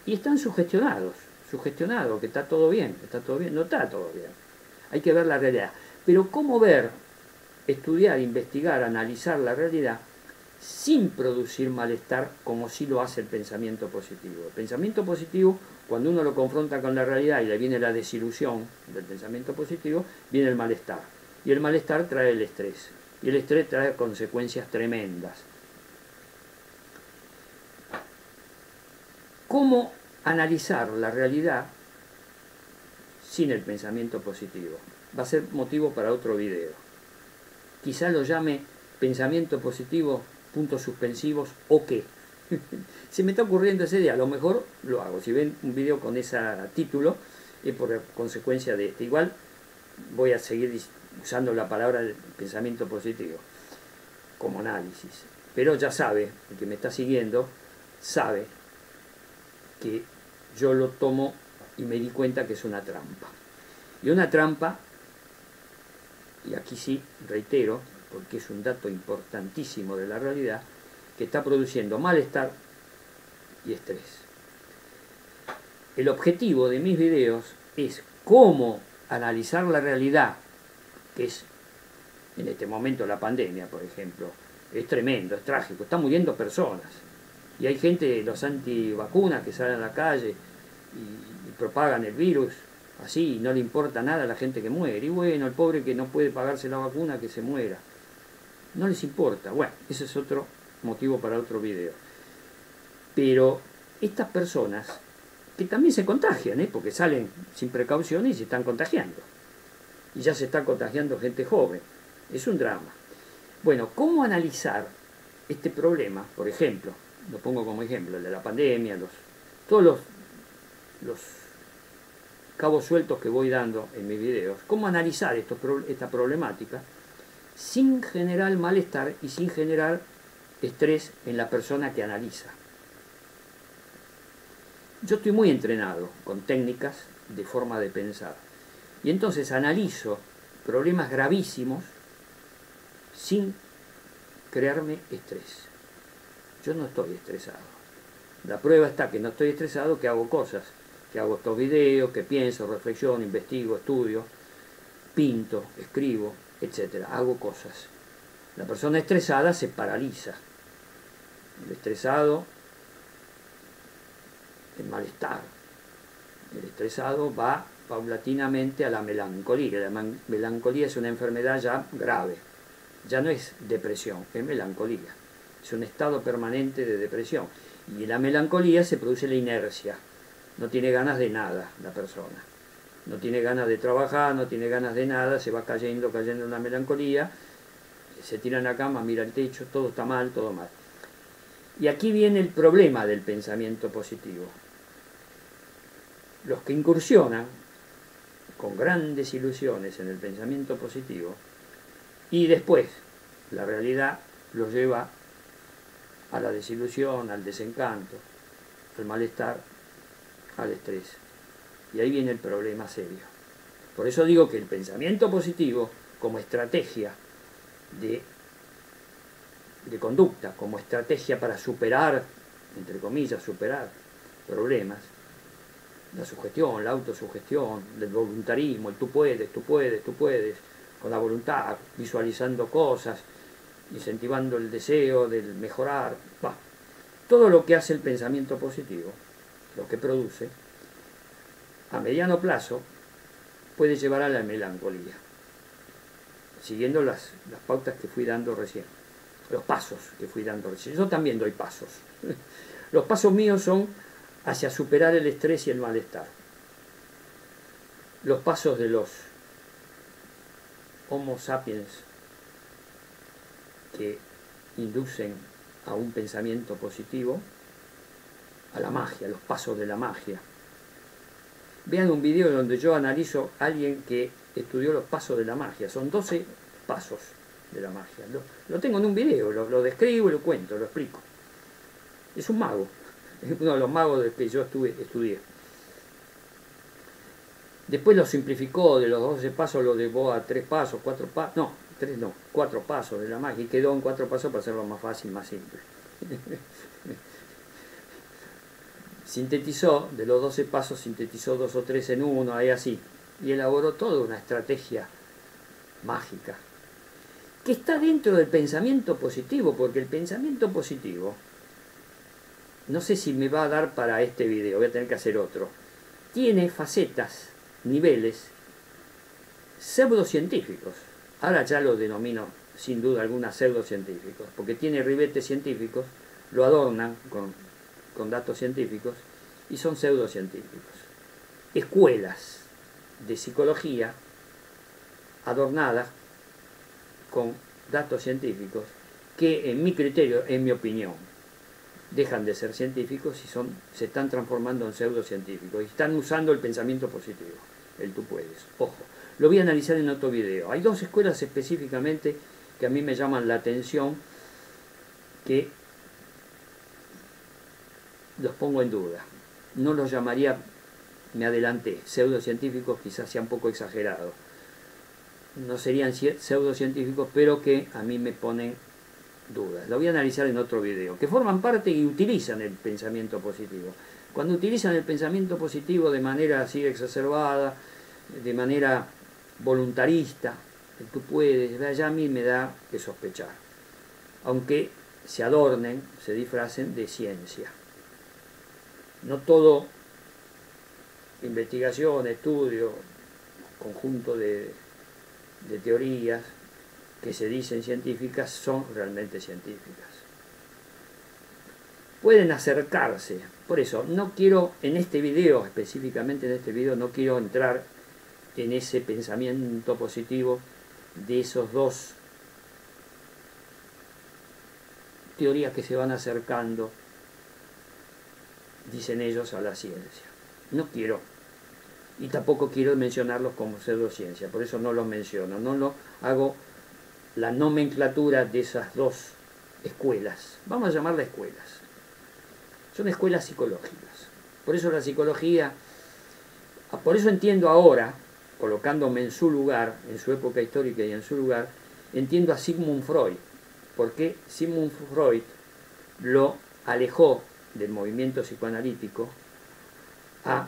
Y están sugestionados, sugestionados, que está todo bien, está todo bien, no está todo bien. Hay que ver la realidad. Pero cómo ver, estudiar, investigar, analizar la realidad sin producir malestar como si lo hace el pensamiento positivo. El pensamiento positivo, cuando uno lo confronta con la realidad y le viene la desilusión del pensamiento positivo, viene el malestar. Y el malestar trae el estrés. Y el estrés trae consecuencias tremendas. ¿Cómo analizar la realidad sin el pensamiento positivo? Va a ser motivo para otro video. Quizá lo llame pensamiento positivo puntos suspensivos o qué. Se me está ocurriendo ese día, a lo mejor lo hago. Si ven un video con ese título, es por consecuencia de este. Igual voy a seguir usando la palabra pensamiento positivo como análisis. Pero ya sabe, el que me está siguiendo, sabe que yo lo tomo y me di cuenta que es una trampa. Y una trampa, y aquí sí, reitero, porque es un dato importantísimo de la realidad, que está produciendo malestar y estrés. El objetivo de mis videos es cómo analizar la realidad, que es en este momento la pandemia, por ejemplo, es tremendo, es trágico, están muriendo personas. Y hay gente, los antivacunas, que salen a la calle y, propagan el virus así, y no le importa nada a la gente que muere. Y bueno, el pobre que no puede pagarse la vacuna, que se muera no les importa. Bueno, ese es otro motivo para otro video. Pero estas personas, que también se contagian, ¿eh? porque salen sin precauciones y se están contagiando. Y ya se está contagiando gente joven. Es un drama. Bueno, ¿cómo analizar este problema? Por ejemplo, lo pongo como ejemplo, el de la pandemia, los, todos los, los cabos sueltos que voy dando en mis videos. ¿Cómo analizar esta problemática? sin generar malestar y sin generar estrés en la persona que analiza. Yo estoy muy entrenado con técnicas de forma de pensar y entonces analizo problemas gravísimos sin crearme estrés. Yo no estoy estresado. La prueba está que no estoy estresado, que hago cosas, que hago estos videos, que pienso, reflexiono, investigo, estudio, pinto, escribo, etc. Hago cosas. La persona estresada se paraliza. El estresado, el malestar. El estresado va paulatinamente a la melancolía. La melancolía es una enfermedad ya grave. Ya no es depresión, es melancolía. Es un estado permanente de depresión. Y en la melancolía se produce la inercia. No tiene ganas de nada la persona. No tiene ganas de trabajar, no tiene ganas de nada, se va cayendo, cayendo en la melancolía, se tira en la cama, mira el techo, todo está mal, todo mal. Y aquí viene el problema del pensamiento positivo. Los que incursionan con grandes ilusiones en el pensamiento positivo y después la realidad los lleva a la desilusión, al desencanto, al malestar, al estrés. Y ahí viene el problema serio. Por eso digo que el pensamiento positivo como estrategia de, de conducta, como estrategia para superar, entre comillas, superar problemas, la sugestión, la autosugestión, el voluntarismo, el tú puedes, tú puedes, tú puedes, con la voluntad, visualizando cosas, incentivando el deseo del mejorar, todo lo que hace el pensamiento positivo, lo que produce, a mediano plazo puede llevar a la melancolía, siguiendo las, las pautas que fui dando recién, los pasos que fui dando recién. Yo también doy pasos. Los pasos míos son hacia superar el estrés y el malestar. Los pasos de los Homo sapiens que inducen a un pensamiento positivo, a la magia, los pasos de la magia. Vean un video donde yo analizo a alguien que estudió los pasos de la magia. Son 12 pasos de la magia. Lo, tengo en un video, lo, describo lo cuento, lo explico. Es un mago, es uno de los magos de que yo estuve, estudié. Después lo simplificó, de los 12 pasos lo llevó a 3 pasos, 4 pasos, no, tres no, cuatro pasos de la magia y quedó en cuatro pasos para hacerlo más fácil, más simple. sintetizó, de los 12 pasos, sintetizó dos o tres en uno, ahí así, y elaboró toda una estrategia mágica, que está dentro del pensamiento positivo, porque el pensamiento positivo, no sé si me va a dar para este video, voy a tener que hacer otro, tiene facetas, niveles pseudocientíficos. Ahora ya lo denomino sin duda alguna pseudocientíficos, porque tiene ribetes científicos, lo adornan con, datos científicos y son pseudocientíficos. Escuelas de psicología adornadas con datos científicos que en mi criterio, en mi opinión, dejan de ser científicos y son, se están transformando en pseudocientíficos y están usando el pensamiento positivo, el tú puedes. Ojo, lo voy a analizar en otro video. Hay dos escuelas específicamente que a mí me llaman la atención, que los pongo en duda. No los llamaría, me adelanté, pseudocientíficos quizás sea un poco exagerado. No serían pseudocientíficos, pero que a mí me ponen dudas. Lo voy a analizar en otro video, que forman parte y utilizan el pensamiento positivo. Cuando utilizan el pensamiento positivo de manera así exacerbada, de manera voluntarista, tú puedes, ya a mí me da que sospechar. Aunque se adornen, se disfracen de ciencia. No todo investigación, estudio, conjunto de, teorías que se dicen científicas son realmente científicas. Pueden acercarse, por eso no quiero en este video, específicamente en este video, no quiero entrar en ese pensamiento positivo de esos dos teorías que se van acercando, dicen ellos, a la ciencia. No quiero, y tampoco quiero mencionarlos como pseudociencia, por eso no los menciono, no lo hago la nomenclatura de esas dos escuelas. Vamos a llamarlas escuelas. Son escuelas psicológicas. Por eso la psicología, por eso entiendo ahora, colocándome en su lugar, en su época histórica y en su lugar, entiendo a Sigmund Freud, porque Sigmund Freud lo alejó del movimiento psicoanalítico a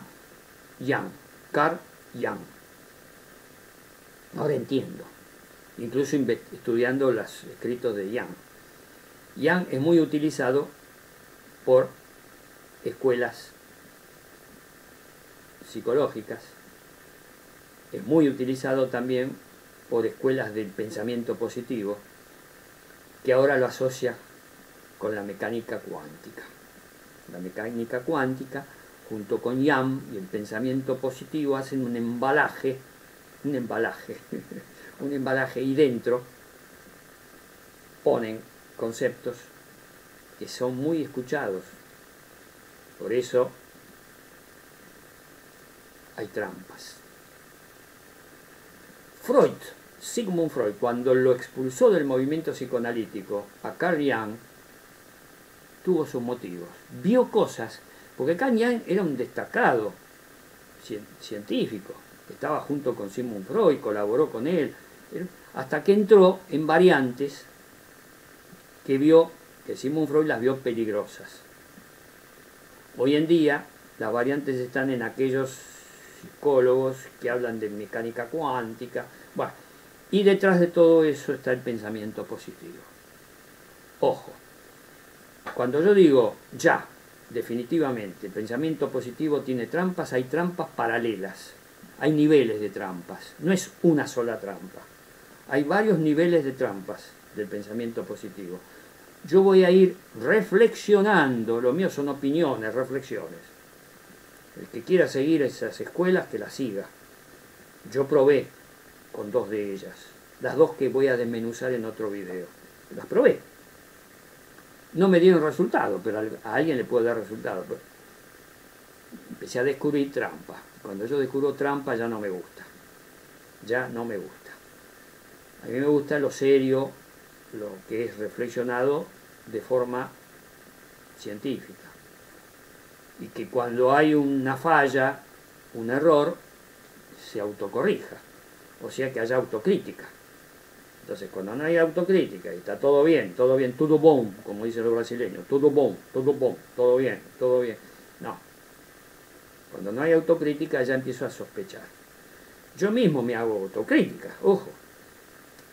Jung, Carl Jung. Ahora entiendo, incluso estudiando los escritos de Jung. Jung es muy utilizado por escuelas psicológicas, es muy utilizado también por escuelas del pensamiento positivo, que ahora lo asocia con la mecánica cuántica. La mecánica cuántica, junto con YAM y el pensamiento positivo, hacen un embalaje, un embalaje, un embalaje y dentro ponen conceptos que son muy escuchados. Por eso hay trampas. Freud, Sigmund Freud, cuando lo expulsó del movimiento psicoanalítico a Carl Jung, tuvo sus motivos. Vio cosas, porque Jung era un destacado científico, estaba junto con Sigmund Freud, colaboró con él, hasta que entró en variantes que vio, que Sigmund Freud las vio peligrosas. Hoy en día las variantes están en aquellos psicólogos que hablan de mecánica cuántica. Bueno, y detrás de todo eso está el pensamiento positivo. Ojo, cuando yo digo ya, definitivamente, el pensamiento positivo tiene trampas, hay trampas paralelas, hay niveles de trampas, no es una sola trampa, hay varios niveles de trampas del pensamiento positivo. Yo voy a ir reflexionando, lo mío son opiniones, reflexiones el que quiera seguir esas escuelas, que las siga. Yo probé con dos de ellas, las dos que voy a desmenuzar en otro video. Las probé. No me dieron resultado, pero a alguien le puede dar resultado. Empecé a descubrir trampa. Cuando yo descubro trampa ya no me gusta. Ya no me gusta. A mí me gusta lo serio, lo que es reflexionado de forma científica y que cuando hay una falla, un error, se autocorrija, o sea que haya autocrítica. Entonces, cuando no hay autocrítica y está todo bien, todo bien, todo bom, como dicen los brasileños, todo bom, todo bom, todo bien, todo bien. No. Cuando no hay autocrítica ya empiezo a sospechar. Yo mismo me hago autocrítica, ojo.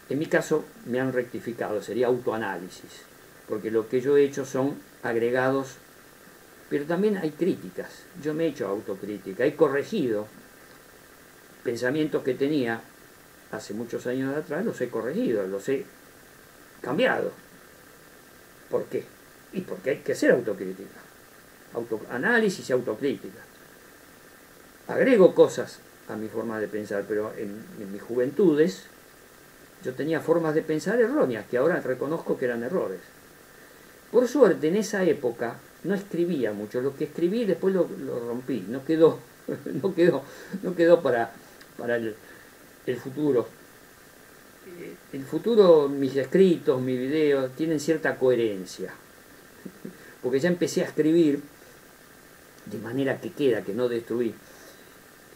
En mi caso me han rectificado, sería autoanálisis, porque lo que yo he hecho son agregados pero también hay críticas. Yo me he hecho autocrítica, he corregido pensamientos que tenía hace muchos años atrás, los he corregido, los he cambiado. ¿Por qué? Y porque hay que hacer autocrítica. Autoanálisis y autocrítica. Agrego cosas a mi forma de pensar, pero en, en mis juventudes yo tenía formas de pensar erróneas, que ahora reconozco que eran errores. Por suerte, en esa época no escribía mucho, lo que escribí después lo, rompí, no quedó, no quedó, no quedó para, para el, futuro. Eh, el futuro, mis escritos, mis videos, tienen cierta coherencia, porque ya empecé a escribir de manera que queda, que no destruí.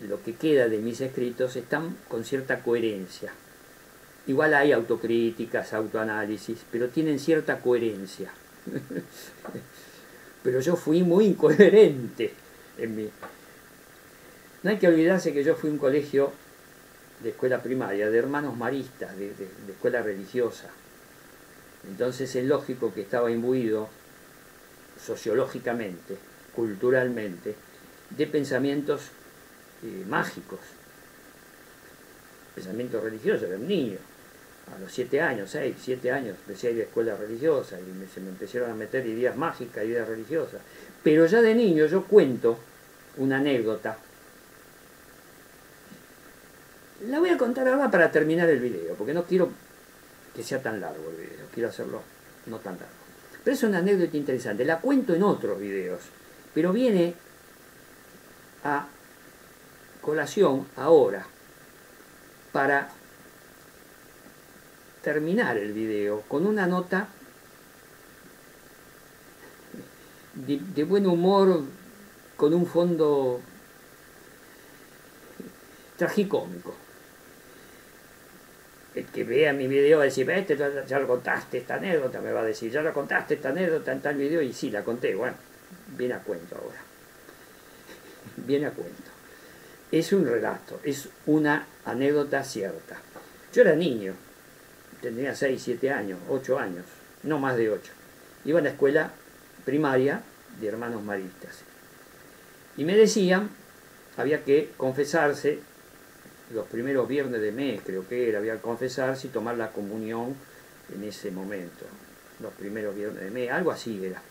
Lo que queda de mis escritos están con cierta coherencia. Igual hay autocríticas, autoanálisis, pero tienen cierta coherencia. pero yo fui muy incoherente en mí. No hay que olvidarse que yo fui un colegio de escuela primaria, de hermanos maristas, de, escuela religiosa. Entonces es lógico que estaba imbuido sociológicamente, culturalmente, de pensamientos eh, mágicos, pensamientos religiosos, era un niño a los siete años, seis, siete años, empecé a ir a escuela religiosa y se me empezaron a meter ideas mágicas, ideas religiosas. Pero ya de niño yo cuento una anécdota. La voy a contar ahora para terminar el video, porque no quiero que sea tan largo el video, quiero hacerlo no tan largo. Pero es una anécdota interesante, la cuento en otros videos, pero viene a colación ahora para terminar el video con una nota de, buen humor, con un fondo tragicómico. El que vea mi video va a decir, este ya lo contaste esta anécdota, me va a decir, ya lo contaste esta anécdota en tal video, y sí, la conté, bueno, viene a cuento ahora. Viene a cuento. Es un relato, es una anécdota cierta. Yo era niño, tendría 6, 7 años, 8 años, no más de 8. Iba a la escuela primaria de hermanos maristas. Y me decían, había que confesarse los primeros viernes de mes, creo que era, había que confesarse y tomar la comunión en ese momento, los primeros viernes de mes, algo así era.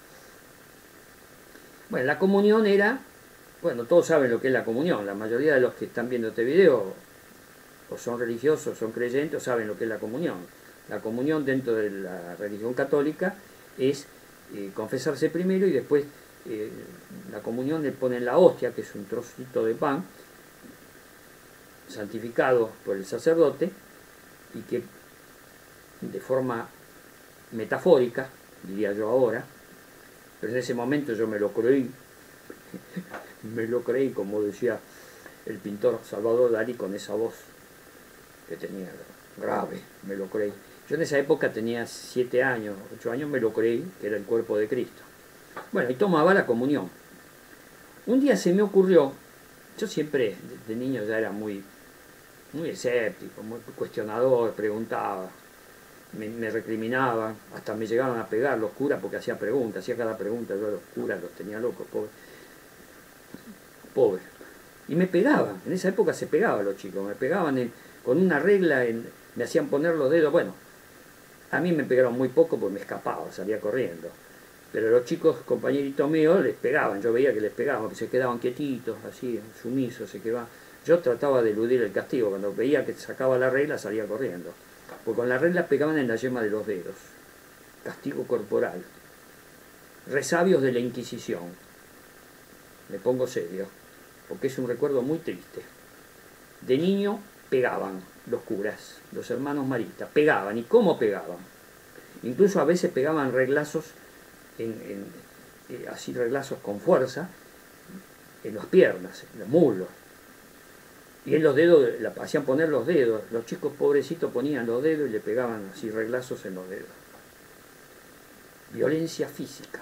Bueno, la comunión era, bueno, todos saben lo que es la comunión, la mayoría de los que están viendo este video o son religiosos, son creyentes, o saben lo que es la comunión. La comunión dentro de la religión católica es eh, confesarse primero y después eh, la comunión le ponen la hostia, que es un trocito de pan, santificado por el sacerdote, y que de forma metafórica, diría yo ahora, pero en ese momento yo me lo creí, me lo creí como decía el pintor Salvador Dalí con esa voz que tenía grave, me lo creí. Yo en esa época tenía siete años, ocho años, me lo creí que era el cuerpo de Cristo. Bueno, y tomaba la comunión. Un día se me ocurrió, yo siempre de niño ya era muy, muy escéptico, muy cuestionador, preguntaba, me, me recriminaban, hasta me llegaban a pegar los curas porque hacía preguntas, hacía cada pregunta, yo a los curas los tenía locos, pobre. Pobre. Y me pegaban, en esa época se pegaban los chicos, me pegaban con una regla, en, me hacían poner los dedos, bueno, a mí me pegaron muy poco porque me escapaba, salía corriendo. Pero los chicos, compañeritos míos, les pegaban, yo veía que les pegaban, que se quedaban quietitos, así, sumisos, se quedaban. Yo trataba de eludir el castigo, cuando veía que sacaba la regla salía corriendo. Porque con la regla pegaban en la yema de los dedos. Castigo corporal. Resabios de la Inquisición. Me pongo serio, porque es un recuerdo muy triste. De niño pegaban los curas, los hermanos maristas, pegaban. ¿Y cómo pegaban? Incluso a veces pegaban reglazos, en, eh, así reglazos con fuerza, en las piernas, en los muslos. Y en los dedos, hacían poner los dedos. Los chicos pobrecitos ponían los dedos y le pegaban así reglazos en los dedos. Violencia física.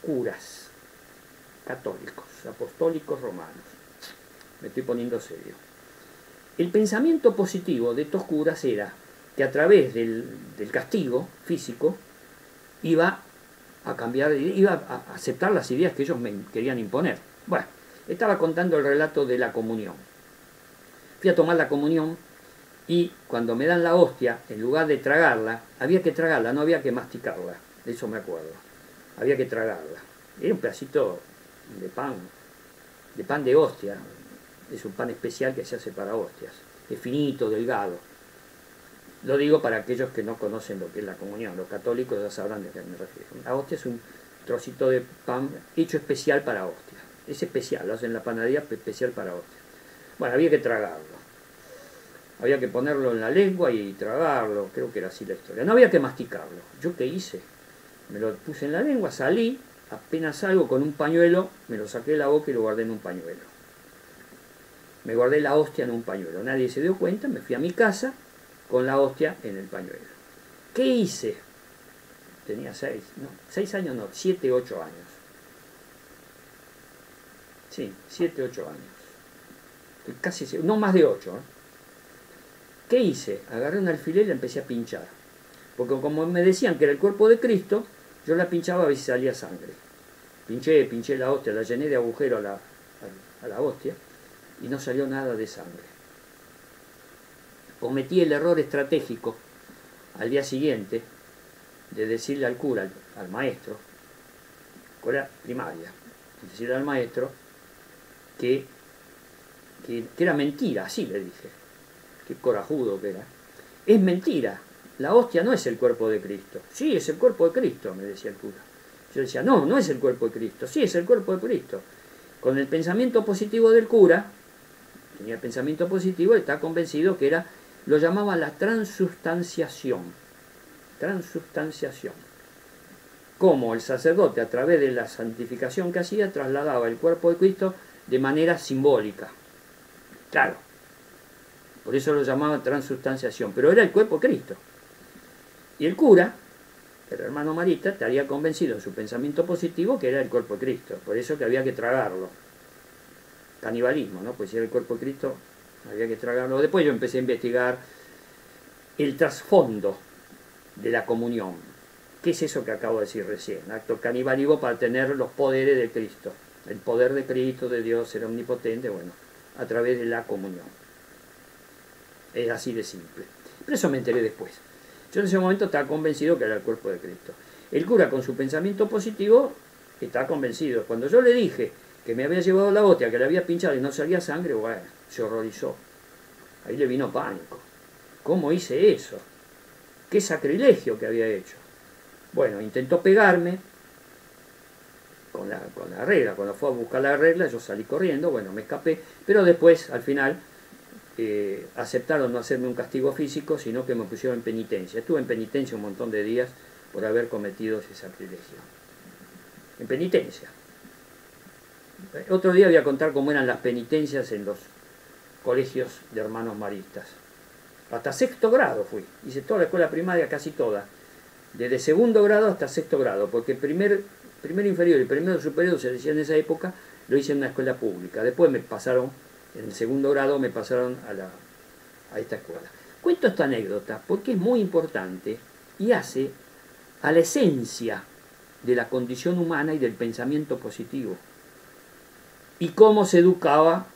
Curas, católicos, apostólicos romanos. Me estoy poniendo serio. El pensamiento positivo de estos curas era que a través del, castigo físico iba a cambiar, iba a aceptar las ideas que ellos me querían imponer. Bueno, estaba contando el relato de la comunión. Fui a tomar la comunión y cuando me dan la hostia, en lugar de tragarla, había que tragarla, no había que masticarla. De eso me acuerdo. Había que tragarla. Era un pedacito de pan, de pan de hostia, es un pan especial que se hace para hostias, es finito, delgado. Lo digo para aquellos que no conocen lo que es la comunión, los católicos ya sabrán de qué me refiero. La hostia es un trocito de pan hecho especial para hostias. Es especial, lo hacen en la panadería especial para hostias. Bueno, había que tragarlo. Había que ponerlo en la lengua y tragarlo, creo que era así la historia. No había que masticarlo. ¿Yo qué hice? Me lo puse en la lengua, salí, apenas salgo con un pañuelo, me lo saqué de la boca y lo guardé en un pañuelo me guardé la hostia en un pañuelo. Nadie se dio cuenta, me fui a mi casa con la hostia en el pañuelo. ¿Qué hice? Tenía seis, no, seis años no, siete, ocho años. Sí, siete, ocho años. Casi, no más de ocho. ¿eh? ¿Qué hice? Agarré un alfiler y la empecé a pinchar. Porque como me decían que era el cuerpo de Cristo, yo la pinchaba a ver si salía sangre. Pinché, pinché la hostia, la llené de agujero a la, a la hostia y no salió nada de sangre. Cometí el error estratégico al día siguiente de decirle al cura, al, maestro, escuela primaria, decirle al maestro que, que, era mentira, así le dije, qué corajudo que era. Es mentira, la hostia no es el cuerpo de Cristo. Sí, es el cuerpo de Cristo, me decía el cura. Yo decía, no, no es el cuerpo de Cristo. Sí, es el cuerpo de Cristo. Con el pensamiento positivo del cura, tenía pensamiento positivo, está convencido que era lo llamaba la transustanciación. Transustanciación. Como el sacerdote a través de la santificación que hacía trasladaba el cuerpo de Cristo de manera simbólica. Claro, por eso lo llamaba transustanciación, pero era el cuerpo de Cristo. Y el cura, el hermano Marita, estaría convencido en su pensamiento positivo que era el cuerpo de Cristo, por eso que había que tragarlo. Canibalismo, ¿no? Pues si era el cuerpo de Cristo, había que tragarlo. Después yo empecé a investigar el trasfondo de la comunión. ¿Qué es eso que acabo de decir recién? Acto canibalismo para tener los poderes de Cristo. El poder de Cristo, de Dios, era omnipotente, bueno, a través de la comunión. Es así de simple. Pero eso me enteré después. Yo en ese momento estaba convencido que era el cuerpo de Cristo. El cura con su pensamiento positivo estaba convencido. Cuando yo le dije que me había llevado la hostia, que le había pinchado y no salía sangre, bueno, se horrorizó. Ahí le vino pánico. ¿Cómo hice eso? ¿Qué sacrilegio que había hecho? Bueno, intentó pegarme con la, con la regla. Cuando fue a buscar la regla, yo salí corriendo, bueno, me escapé, pero después, al final, eh, aceptaron no hacerme un castigo físico, sino que me pusieron en penitencia. Estuve en penitencia un montón de días por haber cometido ese sacrilegio. En penitencia. Otro día voy a contar cómo eran las penitencias en los colegios de hermanos maristas. Hasta sexto grado fui. Hice toda la escuela primaria, casi toda. Desde segundo grado hasta sexto grado, porque primer, primero inferior y primero superior, se decía en esa época, lo hice en una escuela pública. Después me pasaron, en el segundo grado me pasaron a, la, a esta escuela. Cuento esta anécdota porque es muy importante y hace a la esencia de la condición humana y del pensamiento positivo. Y cómo se educaba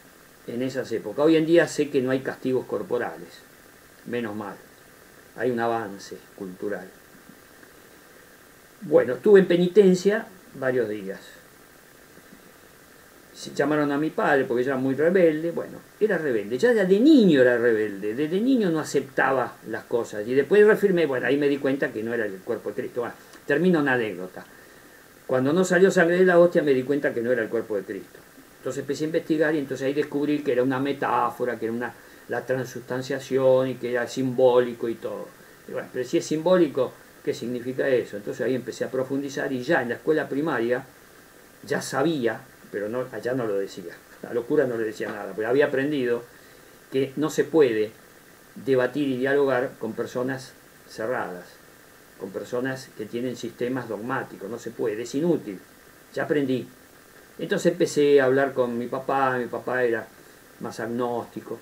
en esas épocas. Hoy en día sé que no hay castigos corporales, menos mal, hay un avance cultural. Bueno, estuve en penitencia varios días. Se llamaron a mi padre porque era muy rebelde. Bueno, era rebelde. Ya de niño era rebelde. Desde niño no aceptaba las cosas. Y después reafirmé, bueno, ahí me di cuenta que no era el cuerpo de Cristo. Termino una anécdota. Cuando no salió sangre de la hostia me di cuenta que no era el cuerpo de Cristo. Entonces empecé a investigar y entonces ahí descubrí que era una metáfora, que era una, la transustanciación y que era simbólico y todo. Pero si es simbólico, ¿qué significa eso? Entonces ahí empecé a profundizar y ya en la escuela primaria ya sabía, pero allá no lo decía. La locura no le decía nada, porque había aprendido que no se puede debatir y dialogar con personas cerradas, con personas que tienen sistemas dogmáticos, no se puede, es inútil. Ya aprendí, entonces empecé a hablar con mi papá, mi papá era más agnóstico.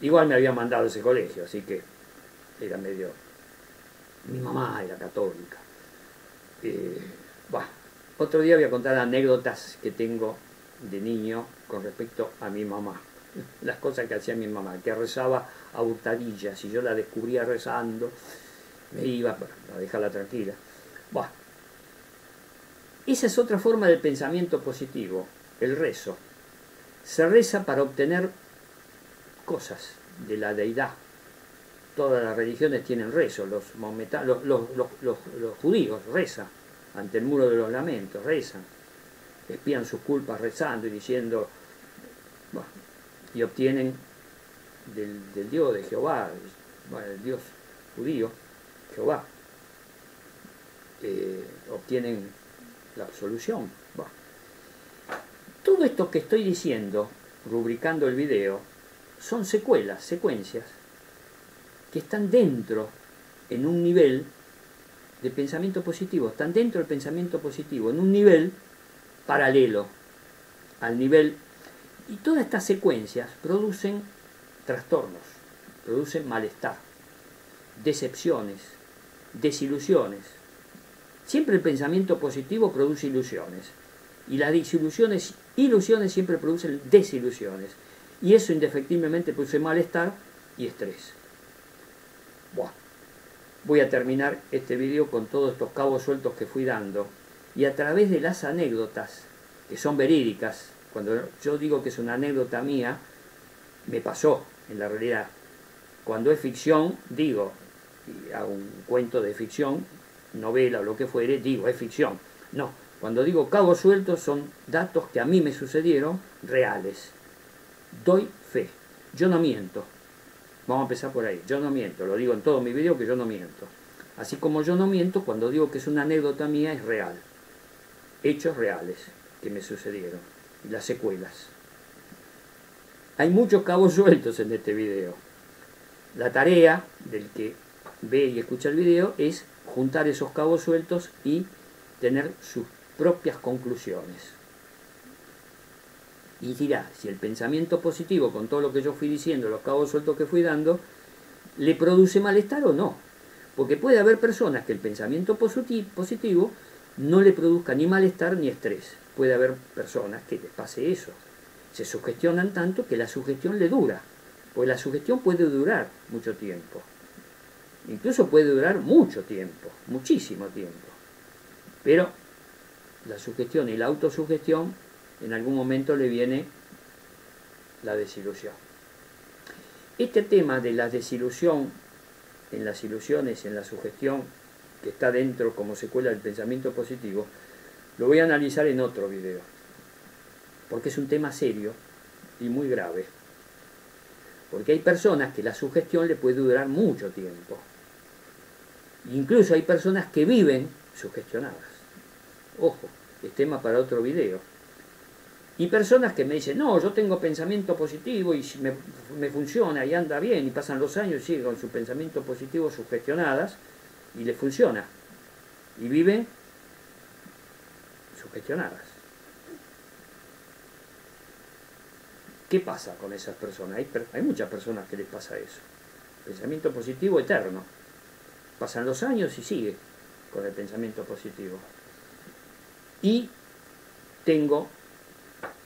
Igual me había mandado ese colegio, así que era medio... Mi mamá era católica. Eh, otro día voy a contar anécdotas que tengo de niño con respecto a mi mamá. Las cosas que hacía mi mamá, que rezaba a hurtadillas y yo la descubría rezando, me iba para dejarla tranquila. Bueno, esa es otra forma del pensamiento positivo, el rezo. Se reza para obtener cosas de la deidad. Todas las religiones tienen rezo, los, judíos rezan ante el muro de los lamentos, rezan, espían sus culpas rezando y diciendo, y obtienen del, Dios de Jehová, el Dios judío, Jehová, eh, obtienen la absolución. Todo esto que estoy diciendo, rubricando el video, son secuelas, secuencias, están dentro, en un nivel de pensamiento positivo, están dentro del pensamiento positivo, en un nivel paralelo al nivel... Y todas estas secuencias producen trastornos, producen malestar, decepciones, desilusiones, Siempre el pensamiento positivo produce ilusiones. Y las desilusiones, ilusiones siempre producen desilusiones. Y eso indefectiblemente produce malestar y estrés. Voy a terminar este video con todos estos cabos sueltos que fui dando. Y a través de las anécdotas, que son verídicas, cuando yo digo que es una anécdota mía, me pasó en la realidad. Cuando es ficción, digo, y hago un cuento de ficción, novela o lo que fuere, digo, es ficción. No, cuando digo cabos sueltos son datos que a mí me sucedieron reales. Doy fe, yo no miento. Vamos a empezar por ahí. Yo no miento, lo digo en todo mi video que yo no miento. Así como yo no miento, cuando digo que es una anécdota mía, es real. Hechos reales que me sucedieron. Las secuelas. Hay muchos cabos sueltos en este video. La tarea del que ve y escucha el video es juntar esos cabos sueltos y tener sus propias conclusiones. Y dirá, si el pensamiento positivo, con todo lo que yo fui diciendo, los cabos sueltos que fui dando, le produce malestar o no. Porque puede haber personas que el pensamiento positivo no le produzca ni malestar ni estrés. Puede haber personas que les pase eso. Se sugestionan tanto que la sugestión le dura. Pues la sugestión puede durar mucho tiempo. Incluso puede durar mucho tiempo, muchísimo tiempo. Pero la sugestión y la autosugestión en algún momento le viene la desilusión. Este tema de la desilusión en las ilusiones, en la sugestión que está dentro como secuela del pensamiento positivo, lo voy a analizar en otro video, porque es un tema serio y muy grave. Porque hay personas que la sugestión le puede durar mucho tiempo. Incluso hay personas que viven sugestionadas. Ojo, es tema para otro video. Y personas que me dicen, no, yo tengo pensamiento positivo y me, me funciona y anda bien, y pasan los años y siguen con su pensamiento positivo sugestionadas, y les funciona. Y viven sugestionadas. ¿Qué pasa con esas personas? Hay, hay muchas personas que les pasa eso. Pensamiento positivo eterno. Pasan los años y sigue con el pensamiento positivo. Y tengo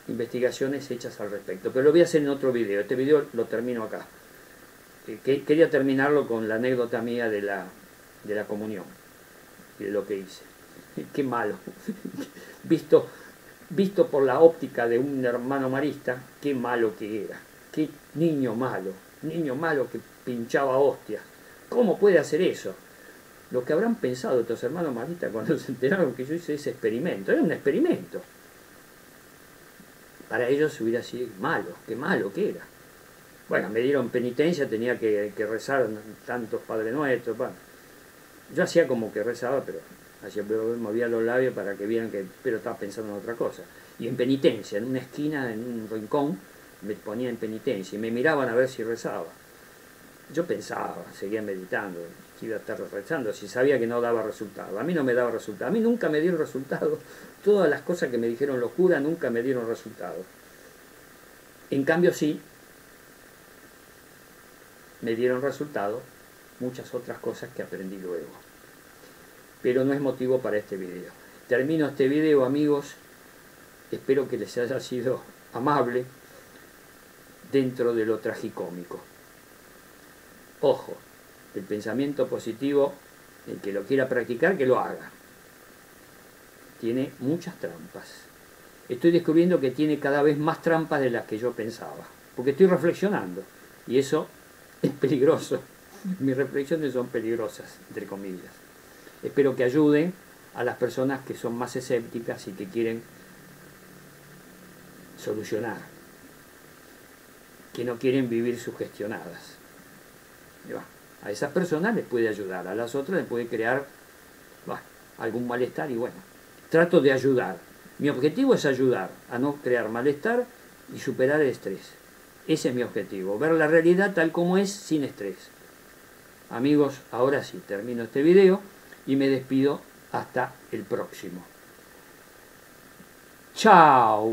investigaciones hechas al respecto. Pero lo voy a hacer en otro video. Este video lo termino acá. Eh, quería terminarlo con la anécdota mía de la, de la comunión y de lo que hice. Qué malo. visto, visto por la óptica de un hermano marista, qué malo que era. Qué niño malo. Niño malo que pinchaba hostias. ¿Cómo puede hacer eso? Lo que habrán pensado estos hermanos maristas cuando se enteraron que yo hice ese experimento. Era un experimento para ellos hubiera sido malo, qué malo que era. Bueno, me dieron penitencia, tenía que, rezar tantos Padres Nuestros. Yo hacía como que rezaba, pero hacía, movía los labios para que vieran que pero estaba pensando en otra cosa. Y en penitencia, en una esquina, en un rincón, me ponía en penitencia y me miraban a ver si rezaba. Yo pensaba, seguía meditando, iba a estar rezando, si sabía que no daba resultado. A mí no me daba resultado, a mí nunca me dieron resultado. Todas las cosas que me dijeron los curas nunca me dieron resultado. En cambio sí, me dieron resultado muchas otras cosas que aprendí luego. Pero no es motivo para este video. Termino este video amigos, espero que les haya sido amable dentro de lo tragicómico. Ojo, el pensamiento positivo, el que lo quiera practicar, que lo haga. Tiene muchas trampas. Estoy descubriendo que tiene cada vez más trampas de las que yo pensaba, porque estoy reflexionando y eso es peligroso. Mis reflexiones son peligrosas, entre comillas. Espero que ayuden a las personas que son más escépticas y que quieren solucionar, que no quieren vivir sugestionadas. A esas personas les puede ayudar, a las otras les puede crear algún malestar y bueno, trato de ayudar. Mi objetivo es ayudar a no crear malestar y superar el estrés. Ese es mi objetivo, ver la realidad tal como es sin estrés. Amigos, ahora sí, termino este video y me despido hasta el próximo. Chao.